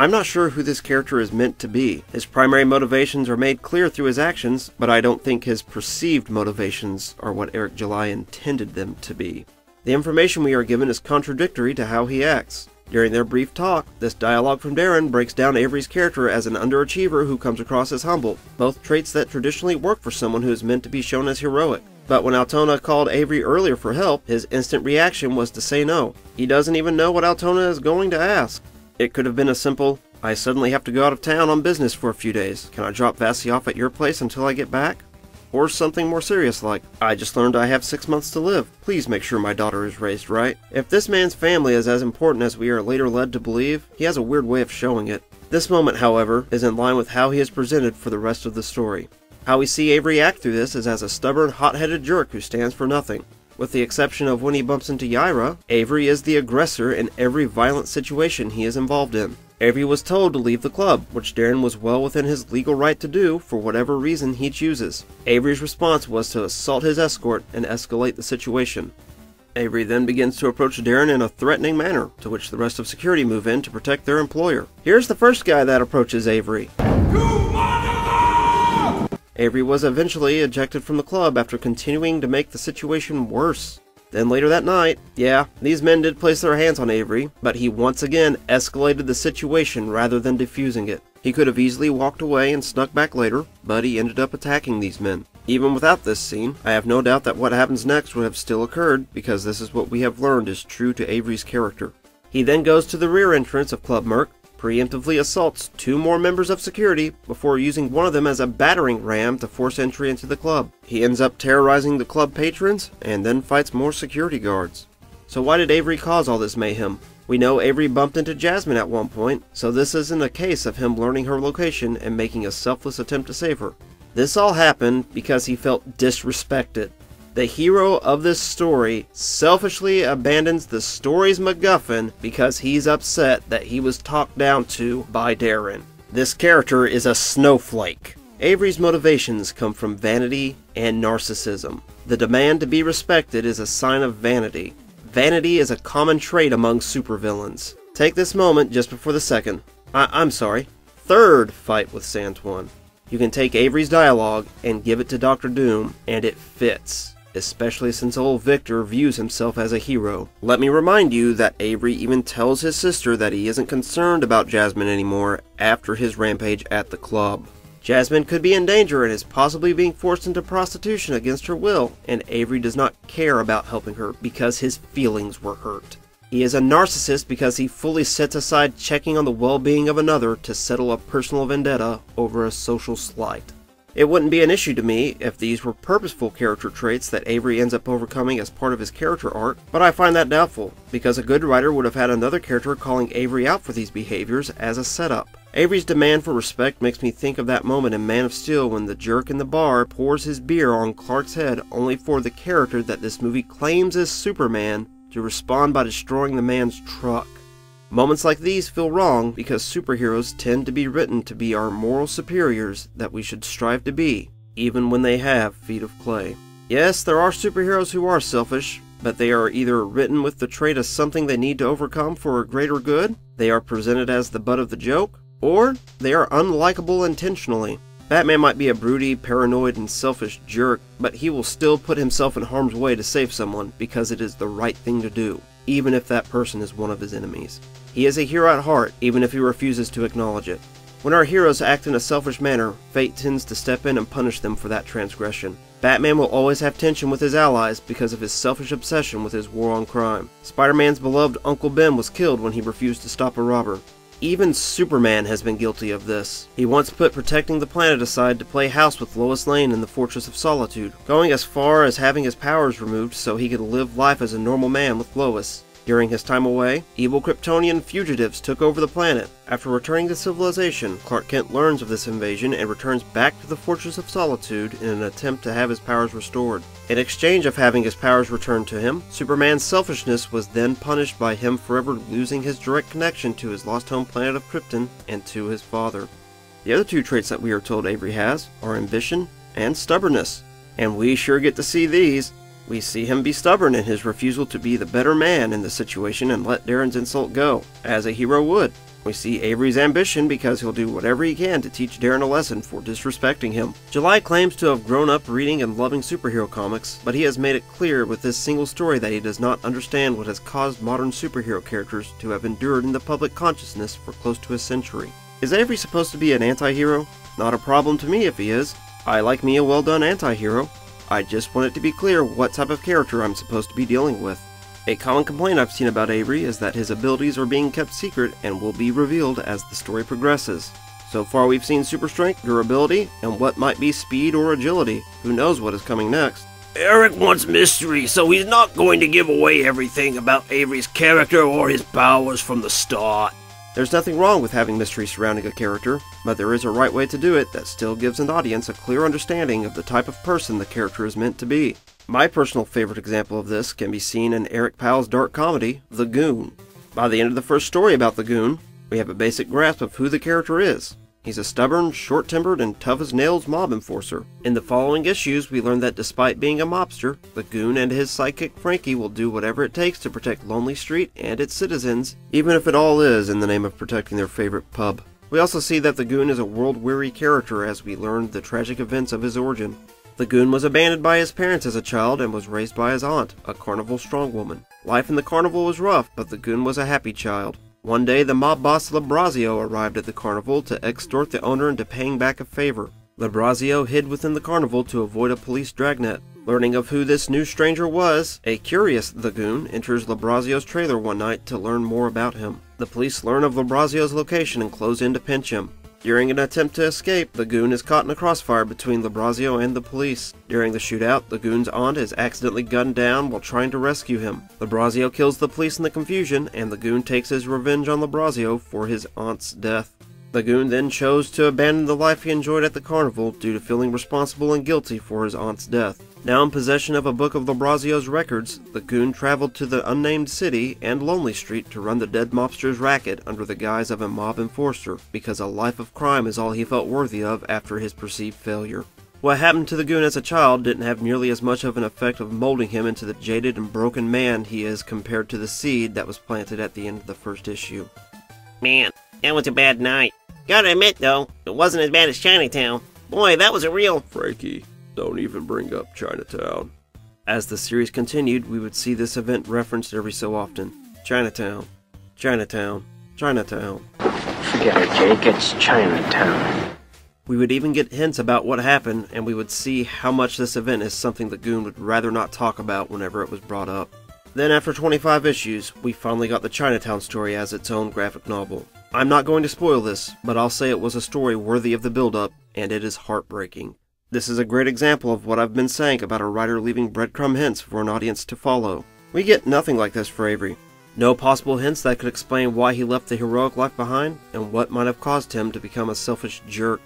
I'm not sure who this character is meant to be. His primary motivations are made clear through his actions, but I don't think his perceived motivations are what Eric July intended them to be. The information we are given is contradictory to how he acts. During their brief talk, this dialogue from Darren breaks down Avery's character as an underachiever who comes across as humble, both traits that traditionally work for someone who is meant to be shown as heroic. But when Altona called Avery earlier for help, his instant reaction was to say no. He doesn't even know what Altona is going to ask. It could have been a simple, I suddenly have to go out of town on business for a few days. Can I drop Vassie off at your place until I get back? Or something more serious like, I just learned I have six months to live. Please make sure my daughter is raised right. If this man's family is as important as we are later led to believe, he has a weird way of showing it. This moment, however, is in line with how he is presented for the rest of the story. How we see Avery act through this is as a stubborn, hot-headed jerk who stands for nothing. With the exception of when he bumps into Yaira, Avery is the aggressor in every violent situation he is involved in. Avery was told to leave the club, which Darren was well within his legal right to do for whatever reason he chooses. Avery's response was to assault his escort and escalate the situation. Avery then begins to approach Darren in a threatening manner, to which the rest of security move in to protect their employer. Here's the first guy that approaches Avery. Avery was eventually ejected from the club after continuing to make the situation worse. Then later that night, yeah, these men did place their hands on Avery, but he once again escalated the situation rather than defusing it. He could have easily walked away and snuck back later, but he ended up attacking these men. Even without this scene, I have no doubt that what happens next would have still occurred, because this is what we have learned is true to Avery's character. He then goes to the rear entrance of Club Merc, preemptively assaults two more members of security before using one of them as a battering ram to force entry into the club. He ends up terrorizing the club patrons and then fights more security guards. So why did Avery cause all this mayhem? We know Avery bumped into Jasmine at one point, so this isn't a case of him learning her location and making a selfless attempt to save her. This all happened because he felt disrespected. The hero of this story selfishly abandons the story's MacGuffin because he's upset that he was talked down to by Darren. This character is a snowflake. Avery's motivations come from vanity and narcissism. The demand to be respected is a sign of vanity. Vanity is a common trait among supervillains. Take this moment just before the second, I- am sorry, third fight with Santuan. You can take Avery's dialogue and give it to Doctor Doom, and it fits especially since old Victor views himself as a hero. Let me remind you that Avery even tells his sister that he isn't concerned about Jasmine anymore after his rampage at the club. Jasmine could be in danger and is possibly being forced into prostitution against her will, and Avery does not care about helping her because his feelings were hurt. He is a narcissist because he fully sets aside checking on the well-being of another to settle a personal vendetta over a social slight. It wouldn't be an issue to me if these were purposeful character traits that Avery ends up overcoming as part of his character arc, but I find that doubtful, because a good writer would have had another character calling Avery out for these behaviors as a setup. Avery's demand for respect makes me think of that moment in Man of Steel when the jerk in the bar pours his beer on Clark's head only for the character that this movie claims is Superman to respond by destroying the man's truck. Moments like these feel wrong because superheroes tend to be written to be our moral superiors that we should strive to be, even when they have feet of clay. Yes, there are superheroes who are selfish, but they are either written with the trait as something they need to overcome for a greater good, they are presented as the butt of the joke, or they are unlikable intentionally. Batman might be a broody, paranoid, and selfish jerk, but he will still put himself in harm's way to save someone because it is the right thing to do, even if that person is one of his enemies. He is a hero at heart, even if he refuses to acknowledge it. When our heroes act in a selfish manner, fate tends to step in and punish them for that transgression. Batman will always have tension with his allies because of his selfish obsession with his war on crime. Spider-Man's beloved Uncle Ben was killed when he refused to stop a robber. Even Superman has been guilty of this. He once put protecting the planet aside to play house with Lois Lane in the Fortress of Solitude, going as far as having his powers removed so he could live life as a normal man with Lois. During his time away, evil Kryptonian fugitives took over the planet. After returning to civilization, Clark Kent learns of this invasion and returns back to the Fortress of Solitude in an attempt to have his powers restored. In exchange of having his powers returned to him, Superman's selfishness was then punished by him forever losing his direct connection to his lost home planet of Krypton and to his father. The other two traits that we are told Avery has are ambition and stubbornness, and we sure get to see these. We see him be stubborn in his refusal to be the better man in the situation and let Darren's insult go, as a hero would. We see Avery's ambition because he'll do whatever he can to teach Darren a lesson for disrespecting him. July claims to have grown up reading and loving superhero comics, but he has made it clear with this single story that he does not understand what has caused modern superhero characters to have endured in the public consciousness for close to a century. Is Avery supposed to be an anti-hero? Not a problem to me if he is. I like me a well-done anti-hero. I just want it to be clear what type of character I'm supposed to be dealing with. A common complaint I've seen about Avery is that his abilities are being kept secret and will be revealed as the story progresses. So far we've seen super strength, durability, and what might be speed or agility. Who knows what is coming next? Eric wants mystery, so he's not going to give away everything about Avery's character or his powers from the start. There's nothing wrong with having mystery surrounding a character, but there is a right way to do it that still gives an audience a clear understanding of the type of person the character is meant to be. My personal favorite example of this can be seen in Eric Powell's dark comedy, The Goon. By the end of the first story about the Goon, we have a basic grasp of who the character is. He's a stubborn, short tempered, and tough as nails mob enforcer. In the following issues, we learn that despite being a mobster, the goon and his sidekick Frankie will do whatever it takes to protect Lonely Street and its citizens, even if it all is in the name of protecting their favorite pub. We also see that the goon is a world weary character as we learn the tragic events of his origin. The goon was abandoned by his parents as a child and was raised by his aunt, a carnival strongwoman. Life in the carnival was rough, but the goon was a happy child. One day, the mob boss Labrazio arrived at the carnival to extort the owner into paying back a favor. Labrazio hid within the carnival to avoid a police dragnet. Learning of who this new stranger was, a curious the goon enters Labrazio's trailer one night to learn more about him. The police learn of Labrazio's location and close in to pinch him. During an attempt to escape, the goon is caught in a crossfire between Labrazio and the police. During the shootout, the goon's aunt is accidentally gunned down while trying to rescue him. Labrazio kills the police in the confusion, and the goon takes his revenge on Labrazio for his aunt's death. The goon then chose to abandon the life he enjoyed at the carnival due to feeling responsible and guilty for his aunt's death. Now in possession of a book of Labrazio's records, the goon traveled to the unnamed city and Lonely Street to run the dead mobster's racket under the guise of a mob enforcer, because a life of crime is all he felt worthy of after his perceived failure. What happened to the goon as a child didn't have nearly as much of an effect of molding him into the jaded and broken man he is compared to the seed that was planted at the end of the first issue. Man, that was a bad night. Gotta admit, though, it wasn't as bad as Chinatown. Boy, that was a real. Frankie, don't even bring up Chinatown. As the series continued, we would see this event referenced every so often. Chinatown, Chinatown, Chinatown. Forget it, Jake. It's Chinatown. We would even get hints about what happened, and we would see how much this event is something the Goon would rather not talk about whenever it was brought up. Then, after 25 issues, we finally got the Chinatown story as its own graphic novel. I'm not going to spoil this, but I'll say it was a story worthy of the build-up, and it is heartbreaking. This is a great example of what I've been saying about a writer leaving breadcrumb hints for an audience to follow. We get nothing like this for Avery. No possible hints that could explain why he left the heroic life behind, and what might have caused him to become a selfish jerk.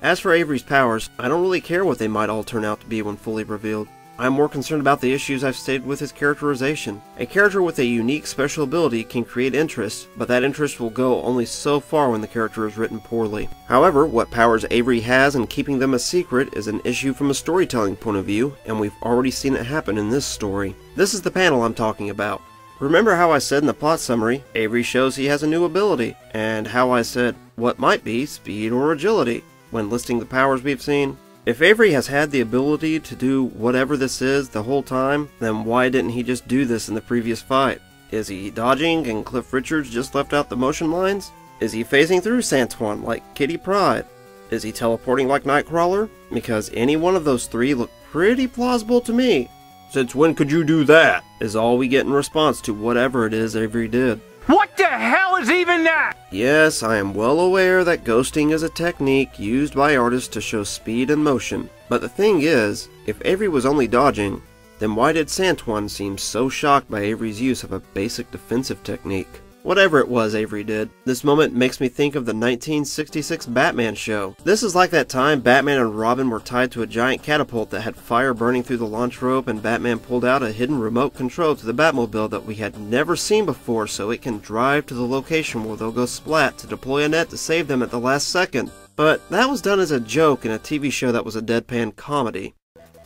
As for Avery's powers, I don't really care what they might all turn out to be when fully revealed. I'm more concerned about the issues I've stated with his characterization. A character with a unique special ability can create interest, but that interest will go only so far when the character is written poorly. However, what powers Avery has in keeping them a secret is an issue from a storytelling point of view, and we've already seen it happen in this story. This is the panel I'm talking about. Remember how I said in the plot summary, Avery shows he has a new ability, and how I said what might be speed or agility when listing the powers we've seen? If Avery has had the ability to do whatever this is the whole time, then why didn't he just do this in the previous fight? Is he dodging and Cliff Richards just left out the motion lines? Is he phasing through Santuan like Kitty Pryde? Is he teleporting like Nightcrawler? Because any one of those three look pretty plausible to me. Since when could you do that? Is all we get in response to whatever it is Avery did. What the hell is even that? Yes, I am well aware that ghosting is a technique used by artists to show speed and motion. But the thing is, if Avery was only dodging, then why did Santuan seem so shocked by Avery's use of a basic defensive technique? Whatever it was Avery did, this moment makes me think of the 1966 Batman show. This is like that time Batman and Robin were tied to a giant catapult that had fire burning through the launch rope and Batman pulled out a hidden remote control to the Batmobile that we had never seen before so it can drive to the location where they'll go splat to deploy a net to save them at the last second. But that was done as a joke in a TV show that was a deadpan comedy.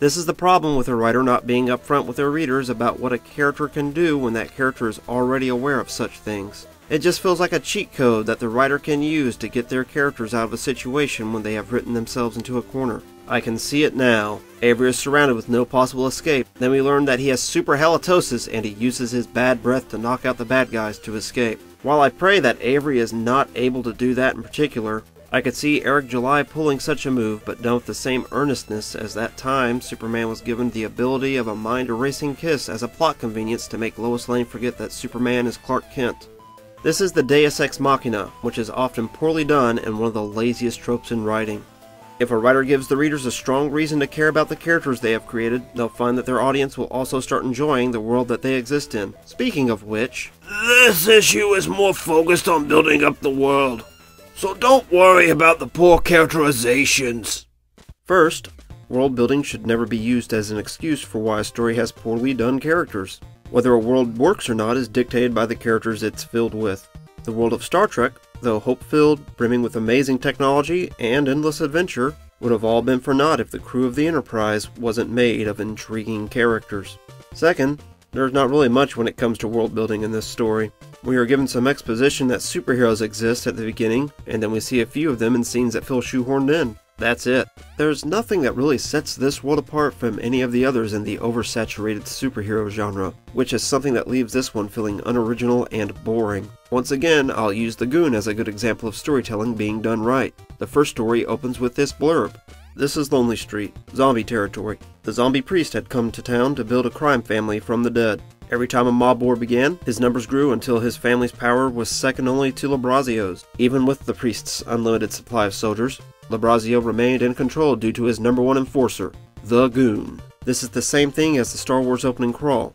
This is the problem with a writer not being upfront with their readers about what a character can do when that character is already aware of such things. It just feels like a cheat code that the writer can use to get their characters out of a situation when they have written themselves into a corner. I can see it now. Avery is surrounded with no possible escape. Then we learn that he has super halitosis and he uses his bad breath to knock out the bad guys to escape. While I pray that Avery is not able to do that in particular, I could see Eric July pulling such a move, but done with the same earnestness as that time Superman was given the ability of a mind-erasing kiss as a plot convenience to make Lois Lane forget that Superman is Clark Kent. This is the Deus Ex Machina, which is often poorly done and one of the laziest tropes in writing. If a writer gives the readers a strong reason to care about the characters they have created, they'll find that their audience will also start enjoying the world that they exist in. Speaking of which, this issue is more focused on building up the world. So don't worry about the poor characterizations. First, world building should never be used as an excuse for why a story has poorly done characters. Whether a world works or not is dictated by the characters it's filled with. The world of Star Trek, though hope-filled, brimming with amazing technology and endless adventure, would have all been for naught if the crew of the Enterprise wasn't made of intriguing characters. Second, there's not really much when it comes to world building in this story. We are given some exposition that superheroes exist at the beginning, and then we see a few of them in scenes that feel shoehorned in. That's it. There's nothing that really sets this world apart from any of the others in the oversaturated superhero genre, which is something that leaves this one feeling unoriginal and boring. Once again, I'll use The Goon as a good example of storytelling being done right. The first story opens with this blurb. This is Lonely Street, zombie territory. The zombie priest had come to town to build a crime family from the dead. Every time a mob war began, his numbers grew until his family's power was second only to Labrazio's. Even with the priest's unlimited supply of soldiers, Labrazio remained in control due to his number one enforcer, the Goon. This is the same thing as the Star Wars opening crawl.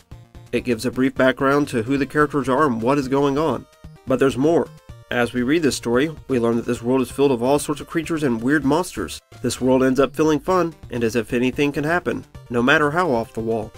It gives a brief background to who the characters are and what is going on. But there's more. As we read this story, we learn that this world is filled of all sorts of creatures and weird monsters. This world ends up feeling fun, and as if anything can happen, no matter how off the wall.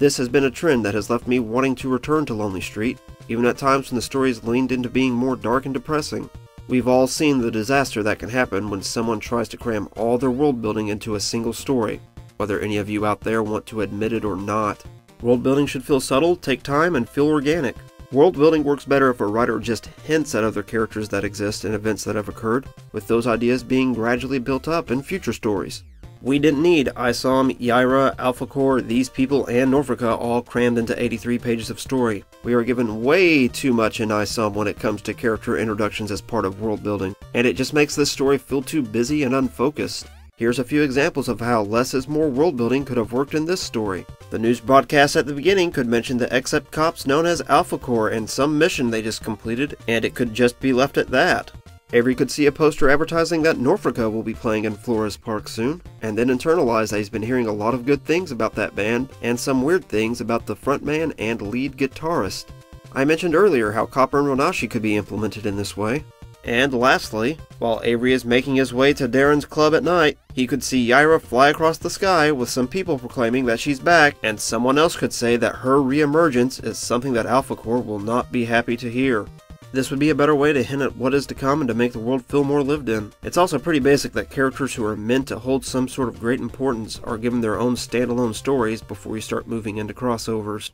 This has been a trend that has left me wanting to return to Lonely Street, even at times when the story has leaned into being more dark and depressing. We've all seen the disaster that can happen when someone tries to cram all their world building into a single story, whether any of you out there want to admit it or not. World building should feel subtle, take time, and feel organic. World building works better if a writer just hints at other characters that exist and events that have occurred, with those ideas being gradually built up in future stories. We didn't need Isom, Yaira, Alpha Core, these people, and Norfolka all crammed into 83 pages of story. We are given way too much in Isom when it comes to character introductions as part of world building, and it just makes this story feel too busy and unfocused. Here's a few examples of how less is more world building could have worked in this story. The news broadcast at the beginning could mention the Except cops known as Alpha Core and some mission they just completed, and it could just be left at that. Avery could see a poster advertising that Norfolka will be playing in Flores Park soon, and then internalize that he's been hearing a lot of good things about that band, and some weird things about the frontman and lead guitarist. I mentioned earlier how Copper and Ronashi could be implemented in this way. And lastly, while Avery is making his way to Darren's club at night, he could see Yaira fly across the sky with some people proclaiming that she's back, and someone else could say that her re-emergence is something that Alpha Core will not be happy to hear. This would be a better way to hint at what is to come and to make the world feel more lived in. It's also pretty basic that characters who are meant to hold some sort of great importance are given their own standalone stories before we start moving into crossovers.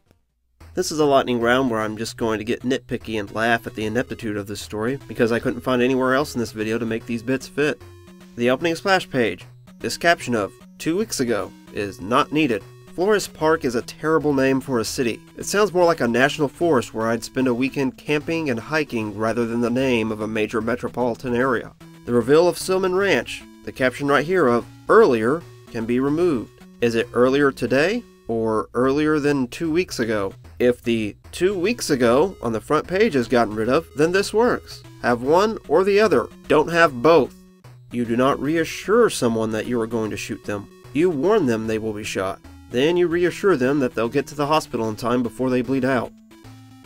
This is a lightning round where I'm just going to get nitpicky and laugh at the ineptitude of this story, because I couldn't find anywhere else in this video to make these bits fit. The opening splash page, this caption of, two weeks ago, is not needed. Flores Park is a terrible name for a city. It sounds more like a national forest where I'd spend a weekend camping and hiking rather than the name of a major metropolitan area. The reveal of Silman Ranch, the caption right here of earlier, can be removed. Is it earlier today or earlier than two weeks ago? If the two weeks ago on the front page is gotten rid of, then this works. Have one or the other. Don't have both. You do not reassure someone that you are going to shoot them. You warn them they will be shot. Then you reassure them that they'll get to the hospital in time before they bleed out.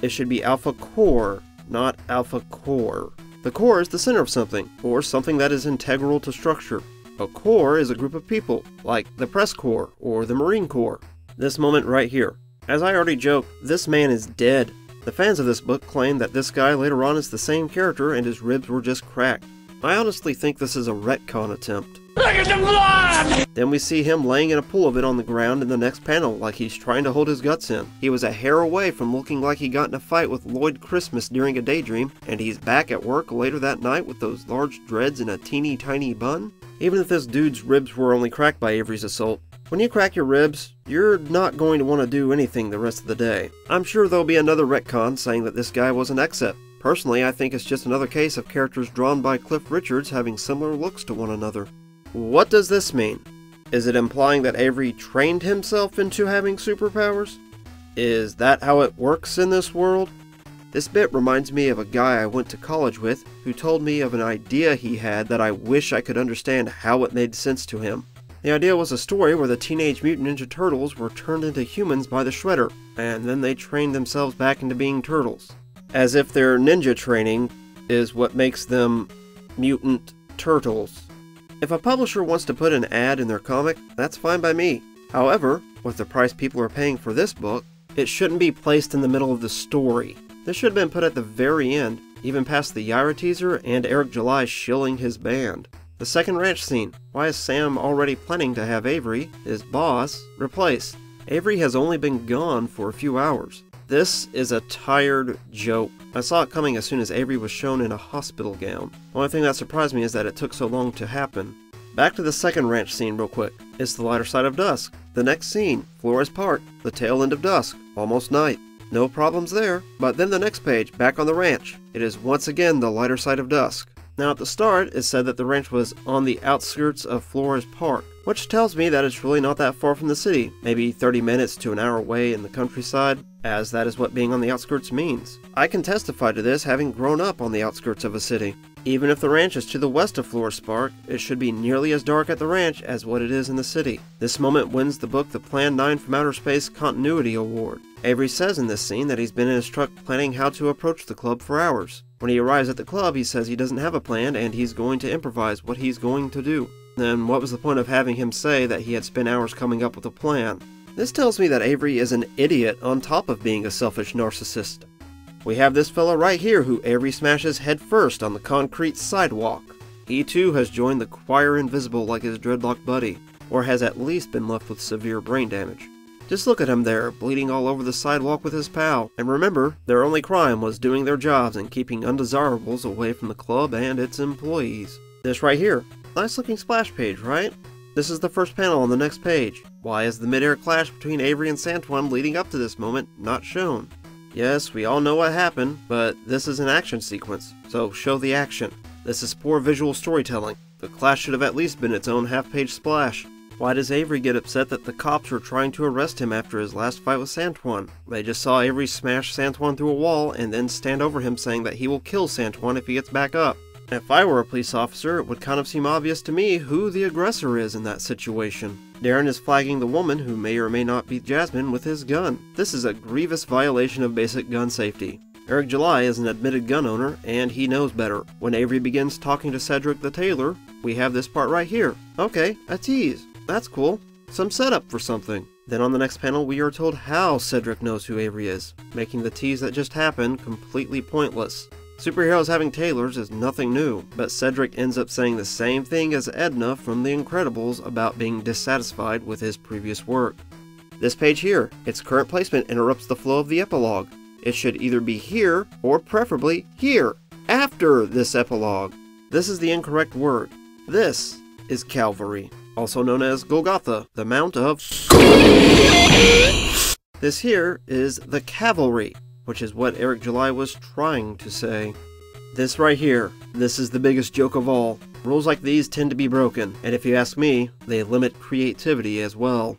It should be Alpha Corps, not Alpha Core. The core is the center of something, or something that is integral to structure. A corps is a group of people, like the Press Corps or the Marine Corps. This moment right here. As I already joked, this man is dead. The fans of this book claim that this guy later on is the same character and his ribs were just cracked. I honestly think this is a retcon attempt. Look at the blood! Then we see him laying in a pool of it on the ground in the next panel, like he's trying to hold his guts in. He was a hair away from looking like he got in a fight with Lloyd Christmas during a daydream, and he's back at work later that night with those large dreads and a teeny tiny bun. Even if this dude's ribs were only cracked by Avery's assault, when you crack your ribs, you're not going to want to do anything the rest of the day. I'm sure there'll be another retcon saying that this guy was an Except. Personally, I think it's just another case of characters drawn by Cliff Richards having similar looks to one another. What does this mean? Is it implying that Avery trained himself into having superpowers? Is that how it works in this world? This bit reminds me of a guy I went to college with who told me of an idea he had that I wish I could understand how it made sense to him. The idea was a story where the Teenage Mutant Ninja Turtles were turned into humans by the Shredder, and then they trained themselves back into being turtles. As if their ninja training is what makes them mutant turtles. If a publisher wants to put an ad in their comic, that's fine by me. However, with the price people are paying for this book, it shouldn't be placed in the middle of the story. This should have been put at the very end, even past the Yaira teaser and Eric July shilling his band. The second ranch scene. Why is Sam already planning to have Avery, his boss, replaced? Avery has only been gone for a few hours. This is a tired joke. I saw it coming as soon as Avery was shown in a hospital gown. The only thing that surprised me is that it took so long to happen. Back to the second ranch scene real quick. It's the lighter side of dusk. The next scene, Flores Park, the tail end of dusk, almost night. No problems there, but then the next page, back on the ranch. It is once again the lighter side of dusk. Now at the start, it said that the ranch was on the outskirts of Flores Park, which tells me that it's really not that far from the city, maybe 30 minutes to an hour away in the countryside, as that is what being on the outskirts means. I can testify to this having grown up on the outskirts of a city. Even if the ranch is to the west of Flores Park, it should be nearly as dark at the ranch as what it is in the city. This moment wins the book the Plan 9 from Outer Space Continuity Award. Avery says in this scene that he's been in his truck planning how to approach the club for hours. When he arrives at the club, he says he doesn't have a plan and he's going to improvise what he's going to do. Then what was the point of having him say that he had spent hours coming up with a plan? This tells me that Avery is an idiot on top of being a selfish narcissist. We have this fella right here who Avery smashes headfirst on the concrete sidewalk. He too has joined the choir invisible like his dreadlock buddy, or has at least been left with severe brain damage. Just look at him there, bleeding all over the sidewalk with his pal. And remember, their only crime was doing their jobs and keeping undesirables away from the club and its employees. This right here. Nice looking splash page, right? This is the first panel on the next page. Why is the midair clash between Avery and Santuan leading up to this moment not shown? Yes, we all know what happened, but this is an action sequence, so show the action. This is poor visual storytelling. The clash should have at least been its own half-page splash. Why does Avery get upset that the cops were trying to arrest him after his last fight with Santuan? They just saw Avery smash Santuan through a wall and then stand over him saying that he will kill Santuan if he gets back up. If I were a police officer, it would kind of seem obvious to me who the aggressor is in that situation. Darren is flagging the woman, who may or may not be Jasmine, with his gun. This is a grievous violation of basic gun safety. Eric July is an admitted gun owner, and he knows better. When Avery begins talking to Cedric the tailor, we have this part right here. Okay, a tease. That's cool. Some setup for something. Then on the next panel, we are told how Cedric knows who Avery is, making the tease that just happened completely pointless. Superheroes having tailors is nothing new, but Cedric ends up saying the same thing as Edna from The Incredibles about being dissatisfied with his previous work. This page here, its current placement interrupts the flow of the epilogue. It should either be here, or preferably here, after this epilogue. This is the incorrect word. This is Calvary, also known as Golgotha, the Mount of. This here is the cavalry, which is what Eric July was trying to say. This right here, this is the biggest joke of all. Rules like these tend to be broken, and if you ask me, they limit creativity as well.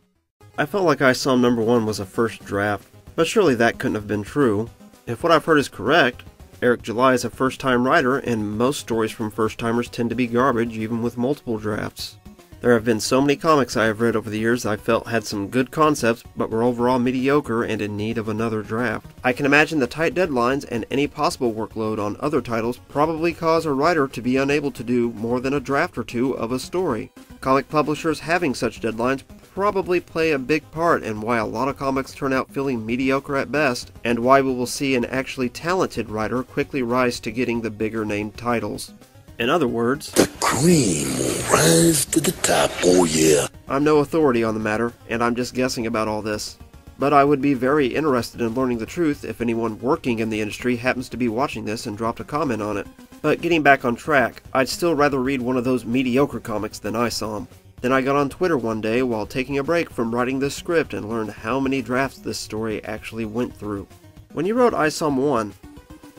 I felt like Isom number one was a first draft, but surely that couldn't have been true. If what I've heard is correct, Eric July is a first time writer, and most stories from first timers tend to be garbage even with multiple drafts. There have been so many comics I have read over the years I felt had some good concepts but were overall mediocre and in need of another draft. I can imagine the tight deadlines and any possible workload on other titles probably cause a writer to be unable to do more than a draft or two of a story. Comic publishers having such deadlines probably play a big part in why a lot of comics turn out feeling mediocre at best, and why we will see an actually talented writer quickly rise to getting the bigger named titles. In other words, the cream will rise to the top, oh yeah. I'm no authority on the matter, and I'm just guessing about all this. But I would be very interested in learning the truth if anyone working in the industry happens to be watching this and dropped a comment on it. But getting back on track, I'd still rather read one of those mediocre comics than Isom. Then I got on Twitter one day while taking a break from writing this script and learned how many drafts this story actually went through. When you wrote ISOM 1,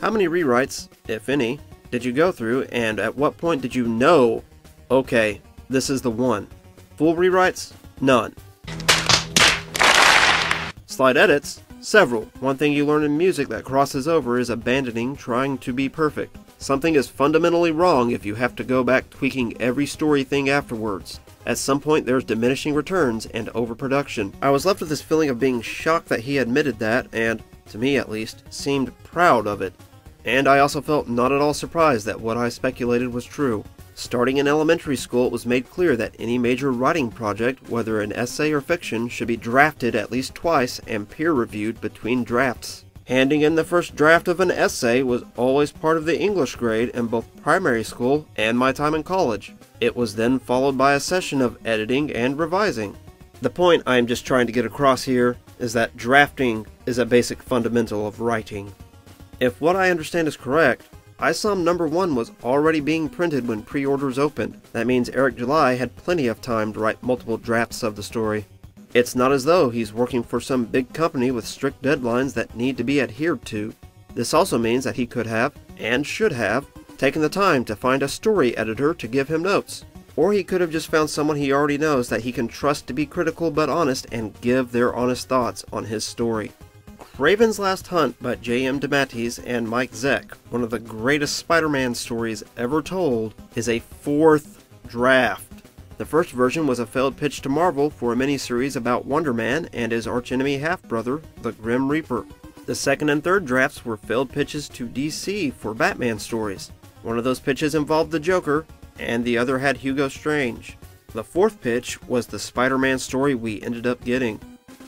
how many rewrites, if any, did you go through, and at what point did you know, okay, this is the one? Full rewrites? None. Slide edits? Several. One thing you learn in music that crosses over is abandoning trying to be perfect. Something is fundamentally wrong if you have to go back tweaking every story thing afterwards. At some point, there's diminishing returns and overproduction. I was left with this feeling of being shocked that he admitted that, and, to me at least, seemed proud of it. And I also felt not at all surprised that what I speculated was true. Starting in elementary school, it was made clear that any major writing project, whether an essay or fiction, should be drafted at least twice and peer reviewed between drafts. Handing in the first draft of an essay was always part of the English grade in both primary school and my time in college. It was then followed by a session of editing and revising. The point I am just trying to get across here is that drafting is a basic fundamental of writing. If what I understand is correct, ISOM number 1 was already being printed when pre-orders opened. That means Eric July had plenty of time to write multiple drafts of the story. It's not as though he's working for some big company with strict deadlines that need to be adhered to. This also means that he could have, and should have, taken the time to find a story editor to give him notes. Or he could have just found someone he already knows that he can trust to be critical but honest and give their honest thoughts on his story. Kraven's Last Hunt by J.M. DeMatteis and Mike Zeck, one of the greatest Spider-Man stories ever told, is a fourth draft. The first version was a failed pitch to Marvel for a miniseries about Wonder Man and his archenemy half-brother, the Grim Reaper. The second and third drafts were failed pitches to DC for Batman stories. One of those pitches involved the Joker, and the other had Hugo Strange. The fourth pitch was the Spider-Man story we ended up getting.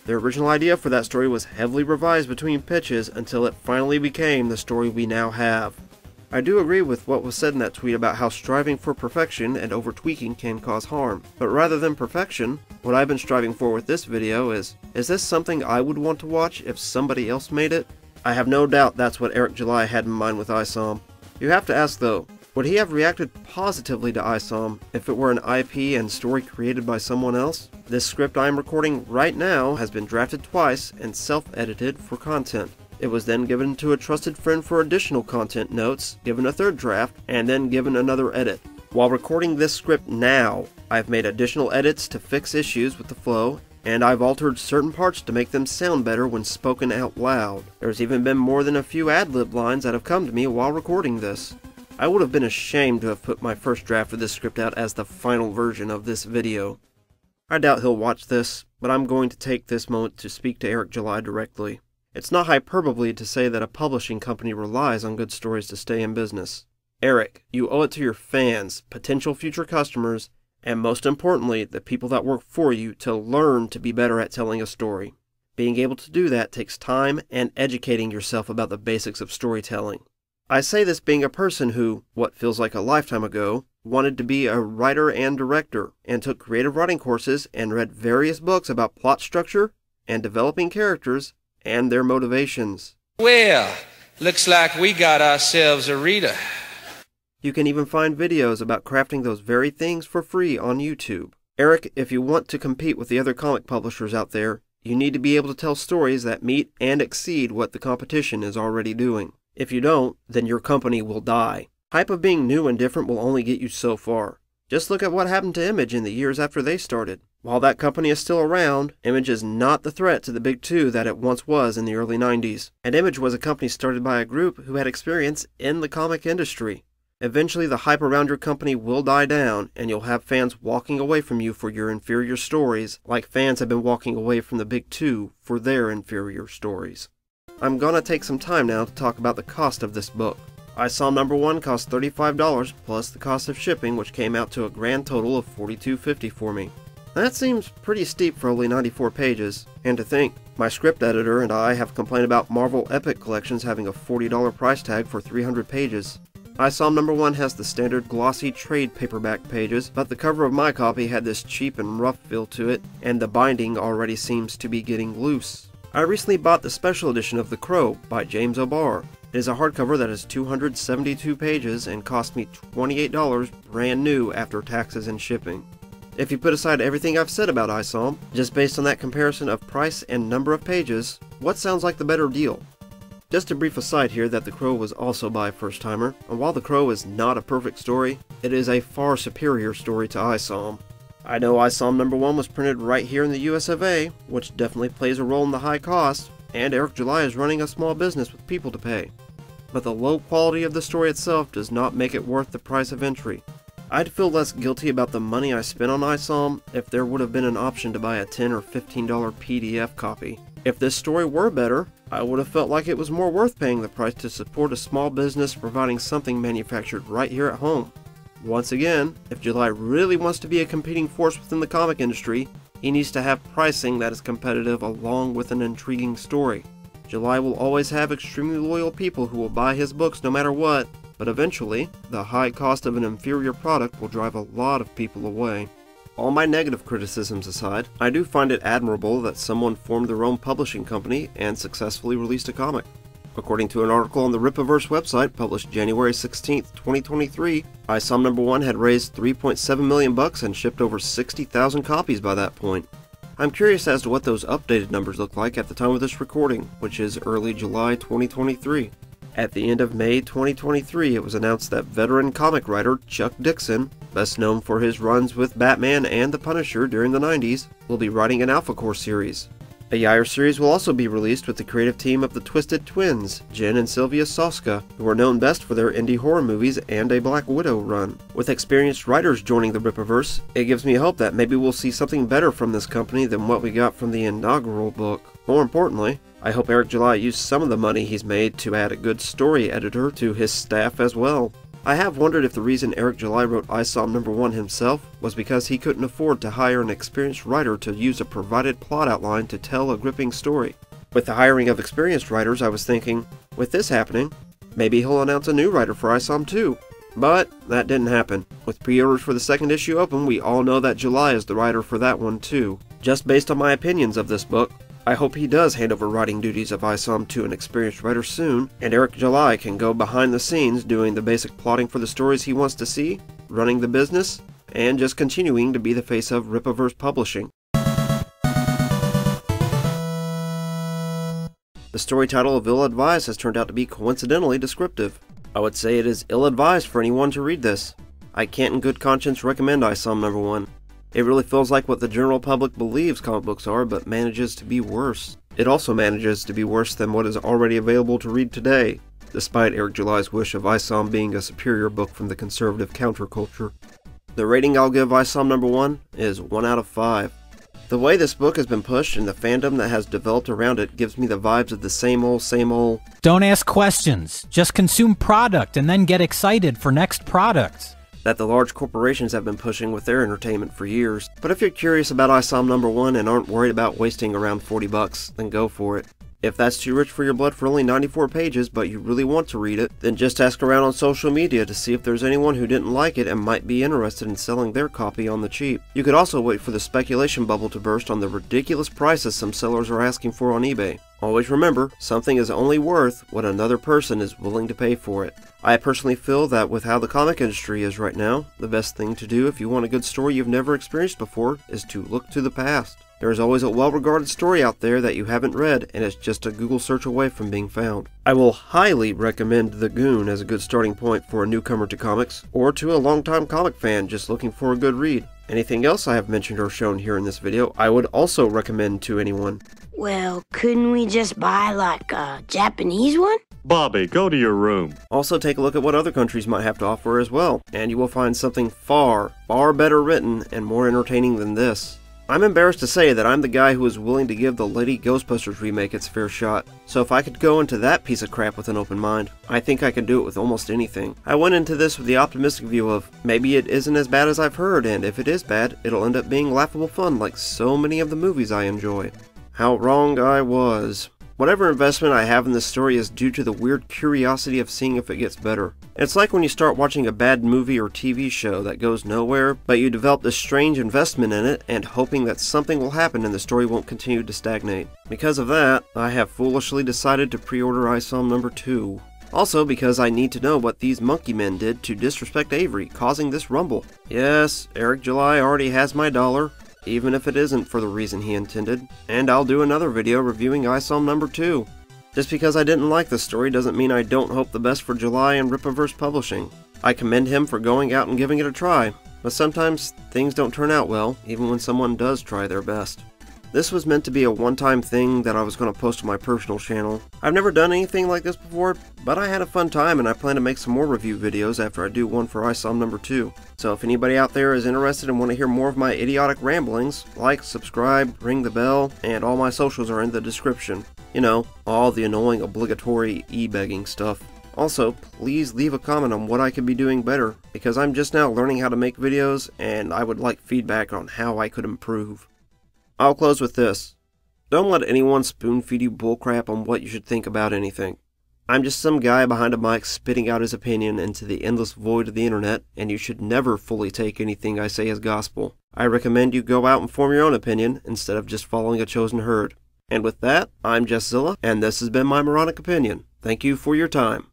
The original idea for that story was heavily revised between pitches until it finally became the story we now have. I do agree with what was said in that tweet about how striving for perfection and over tweaking can cause harm. But rather than perfection, what I've been striving for with this video is, is this something I would want to watch if somebody else made it? I have no doubt that's what Eric July had in mind with ISOM. You have to ask though, would he have reacted positively to ISOM if it were an IP and story created by someone else? This script I am recording right now has been drafted twice and self-edited for content. It was then given to a trusted friend for additional content notes, given a third draft, and then given another edit. While recording this script now, I've made additional edits to fix issues with the flow, and I've altered certain parts to make them sound better when spoken out loud. There's even been more than a few ad-lib lines that have come to me while recording this. I would have been ashamed to have put my first draft of this script out as the final version of this video. I doubt he'll watch this, but I'm going to take this moment to speak to Eric July directly. It's not hyperbole to say that a publishing company relies on good stories to stay in business. Eric, you owe it to your fans, potential future customers, and most importantly, the people that work for you to learn to be better at telling a story. Being able to do that takes time and educating yourself about the basics of storytelling. I say this being a person who, what feels like a lifetime ago, wanted to be a writer and director, and took creative writing courses and read various books about plot structure and developing characters and their motivations. Well, looks like we got ourselves a reader. You can even find videos about crafting those very things for free on YouTube. Eric, if you want to compete with the other comic publishers out there, you need to be able to tell stories that meet and exceed what the competition is already doing. If you don't, then your company will die. Hype of being new and different will only get you so far. Just look at what happened to Image in the years after they started. While that company is still around, Image is not the threat to the big two that it once was in the early 90s. And Image was a company started by a group who had experience in the comic industry. Eventually, the hype around your company will die down, and you'll have fans walking away from you for your inferior stories, like fans have been walking away from the big two for their inferior stories. I'm gonna take some time now to talk about the cost of this book. Isom number one cost $35 plus the cost of shipping, which came out to a grand total of $42.50 for me. That seems pretty steep for only 94 pages, and to think, my script editor and I have complained about Marvel Epic Collections having a $40 price tag for 300 pages. Isom number one has the standard glossy trade paperback pages, but the cover of my copy had this cheap and rough feel to it, and the binding already seems to be getting loose. I recently bought the special edition of The Crow by James O'Barr. It is a hardcover that has 272 pages and cost me $28 brand new after taxes and shipping. If you put aside everything I've said about Isom, just based on that comparison of price and number of pages, what sounds like the better deal? Just a brief aside here that The Crow was also by a first timer, and while The Crow is not a perfect story, it is a far superior story to Isom. I know Isom number 1 was printed right here in the US of A, which definitely plays a role in the high cost, and Eric July is running a small business with people to pay. But the low quality of the story itself does not make it worth the price of entry. I'd feel less guilty about the money I spent on Isom if there would have been an option to buy a 10 or $15 PDF copy. If this story were better, I would have felt like it was more worth paying the price to support a small business providing something manufactured right here at home. Once again, if July really wants to be a competing force within the comic industry, he needs to have pricing that is competitive along with an intriguing story. July will always have extremely loyal people who will buy his books no matter what, but eventually, the high cost of an inferior product will drive a lot of people away. All my negative criticisms aside, I do find it admirable that someone formed their own publishing company and successfully released a comic. According to an article on the Rippaverse website published January 16, 2023, Isom number 1 had raised 3.7 million bucks and shipped over 60,000 copies by that point. I'm curious as to what those updated numbers look like at the time of this recording, which is early July 2023. At the end of May 2023, it was announced that veteran comic writer Chuck Dixon, best known for his runs with Batman and the Punisher during the 90s, will be writing an Alpha Corps series. A Yaira series will also be released with the creative team of the Twisted Twins, Jen and Sylvia Soska, who are known best for their indie horror movies and a Black Widow run. With experienced writers joining the Rippaverse, it gives me hope that maybe we'll see something better from this company than what we got from the inaugural book. More importantly, I hope Eric July used some of the money he's made to add a good story editor to his staff as well. I have wondered if the reason Eric July wrote Isom number 1 himself was because he couldn't afford to hire an experienced writer to use a provided plot outline to tell a gripping story. With the hiring of experienced writers, I was thinking, with this happening, maybe he'll announce a new writer for Isom 2. But that didn't happen. With pre-orders for the second issue open, we all know that July is the writer for that one too. Just based on my opinions of this book, I hope he does hand over writing duties of Isom to an experienced writer soon, and Eric July can go behind the scenes doing the basic plotting for the stories he wants to see, running the business, and just continuing to be the face of Rippaverse Publishing. The story title of Ill Advised has turned out to be coincidentally descriptive. I would say it is ill advised for anyone to read this. I can't in good conscience recommend Isom number 1. It really feels like what the general public believes comic books are, but manages to be worse. It also manages to be worse than what is already available to read today, despite Eric July's wish of Isom being a superior book from the conservative counterculture. The rating I'll give Isom number 1 is 1 out of 5. The way this book has been pushed and the fandom that has developed around it gives me the vibes of the same old, same old. Don't ask questions. Just consume product and then get excited for next products that the large corporations have been pushing with their entertainment for years. But if you're curious about ISOM number 1 and aren't worried about wasting around 40 bucks, then go for it. If that's too rich for your blood for only 94 pages, but you really want to read it, then just ask around on social media to see if there's anyone who didn't like it and might be interested in selling their copy on the cheap. You could also wait for the speculation bubble to burst on the ridiculous prices some sellers are asking for on eBay. Always remember, something is only worth what another person is willing to pay for it. I personally feel that with how the comic industry is right now, the best thing to do if you want a good story you've never experienced before is to look to the past. There is always a well-regarded story out there that you haven't read and it's just a Google search away from being found. I will highly recommend The Goon as a good starting point for a newcomer to comics, or to a longtime comic fan just looking for a good read. Anything else I have mentioned or shown here in this video, I would also recommend to anyone. Well, couldn't we just buy like a Japanese one? Bobby, go to your room. Also, take a look at what other countries might have to offer as well, and you will find something far, far better written and more entertaining than this. I'm embarrassed to say that I'm the guy who is willing to give the Lady Ghostbusters remake its fair shot, so if I could go into that piece of crap with an open mind, I think I can do it with almost anything. I went into this with the optimistic view of maybe it isn't as bad as I've heard, and if it is bad, it'll end up being laughable fun like so many of the movies I enjoy. How wrong I was. Whatever investment I have in this story is due to the weird curiosity of seeing if it gets better. It's like when you start watching a bad movie or TV show that goes nowhere, but you develop this strange investment in it and hoping that something will happen and the story won't continue to stagnate. Because of that, I have foolishly decided to pre-order ISOM number 2. Also because I need to know what these monkey men did to disrespect Avery, causing this rumble. Yes, Eric July already has my dollar, even if it isn't for the reason he intended, and I'll do another video reviewing ISOM number 2. Just because I didn't like the story doesn't mean I don't hope the best for July and Rippaverse Publishing. I commend him for going out and giving it a try, but sometimes things don't turn out well, even when someone does try their best. This was meant to be a one-time thing that I was going to post to my personal channel. I've never done anything like this before, but I had a fun time and I plan to make some more review videos after I do one for ISOM number 2. So if anybody out there is interested and want to hear more of my idiotic ramblings, like, subscribe, ring the bell, and all my socials are in the description. You know, all the annoying obligatory e-begging stuff. Also, please leave a comment on what I could be doing better, because I'm just now learning how to make videos and I would like feedback on how I could improve. I'll close with this. Don't let anyone spoon feed you bullcrap on what you should think about anything. I'm just some guy behind a mic spitting out his opinion into the endless void of the internet, and you should never fully take anything I say as gospel. I recommend you go out and form your own opinion instead of just following a chosen herd. And with that, I'm Jeszilla, and this has been my moronic opinion. Thank you for your time.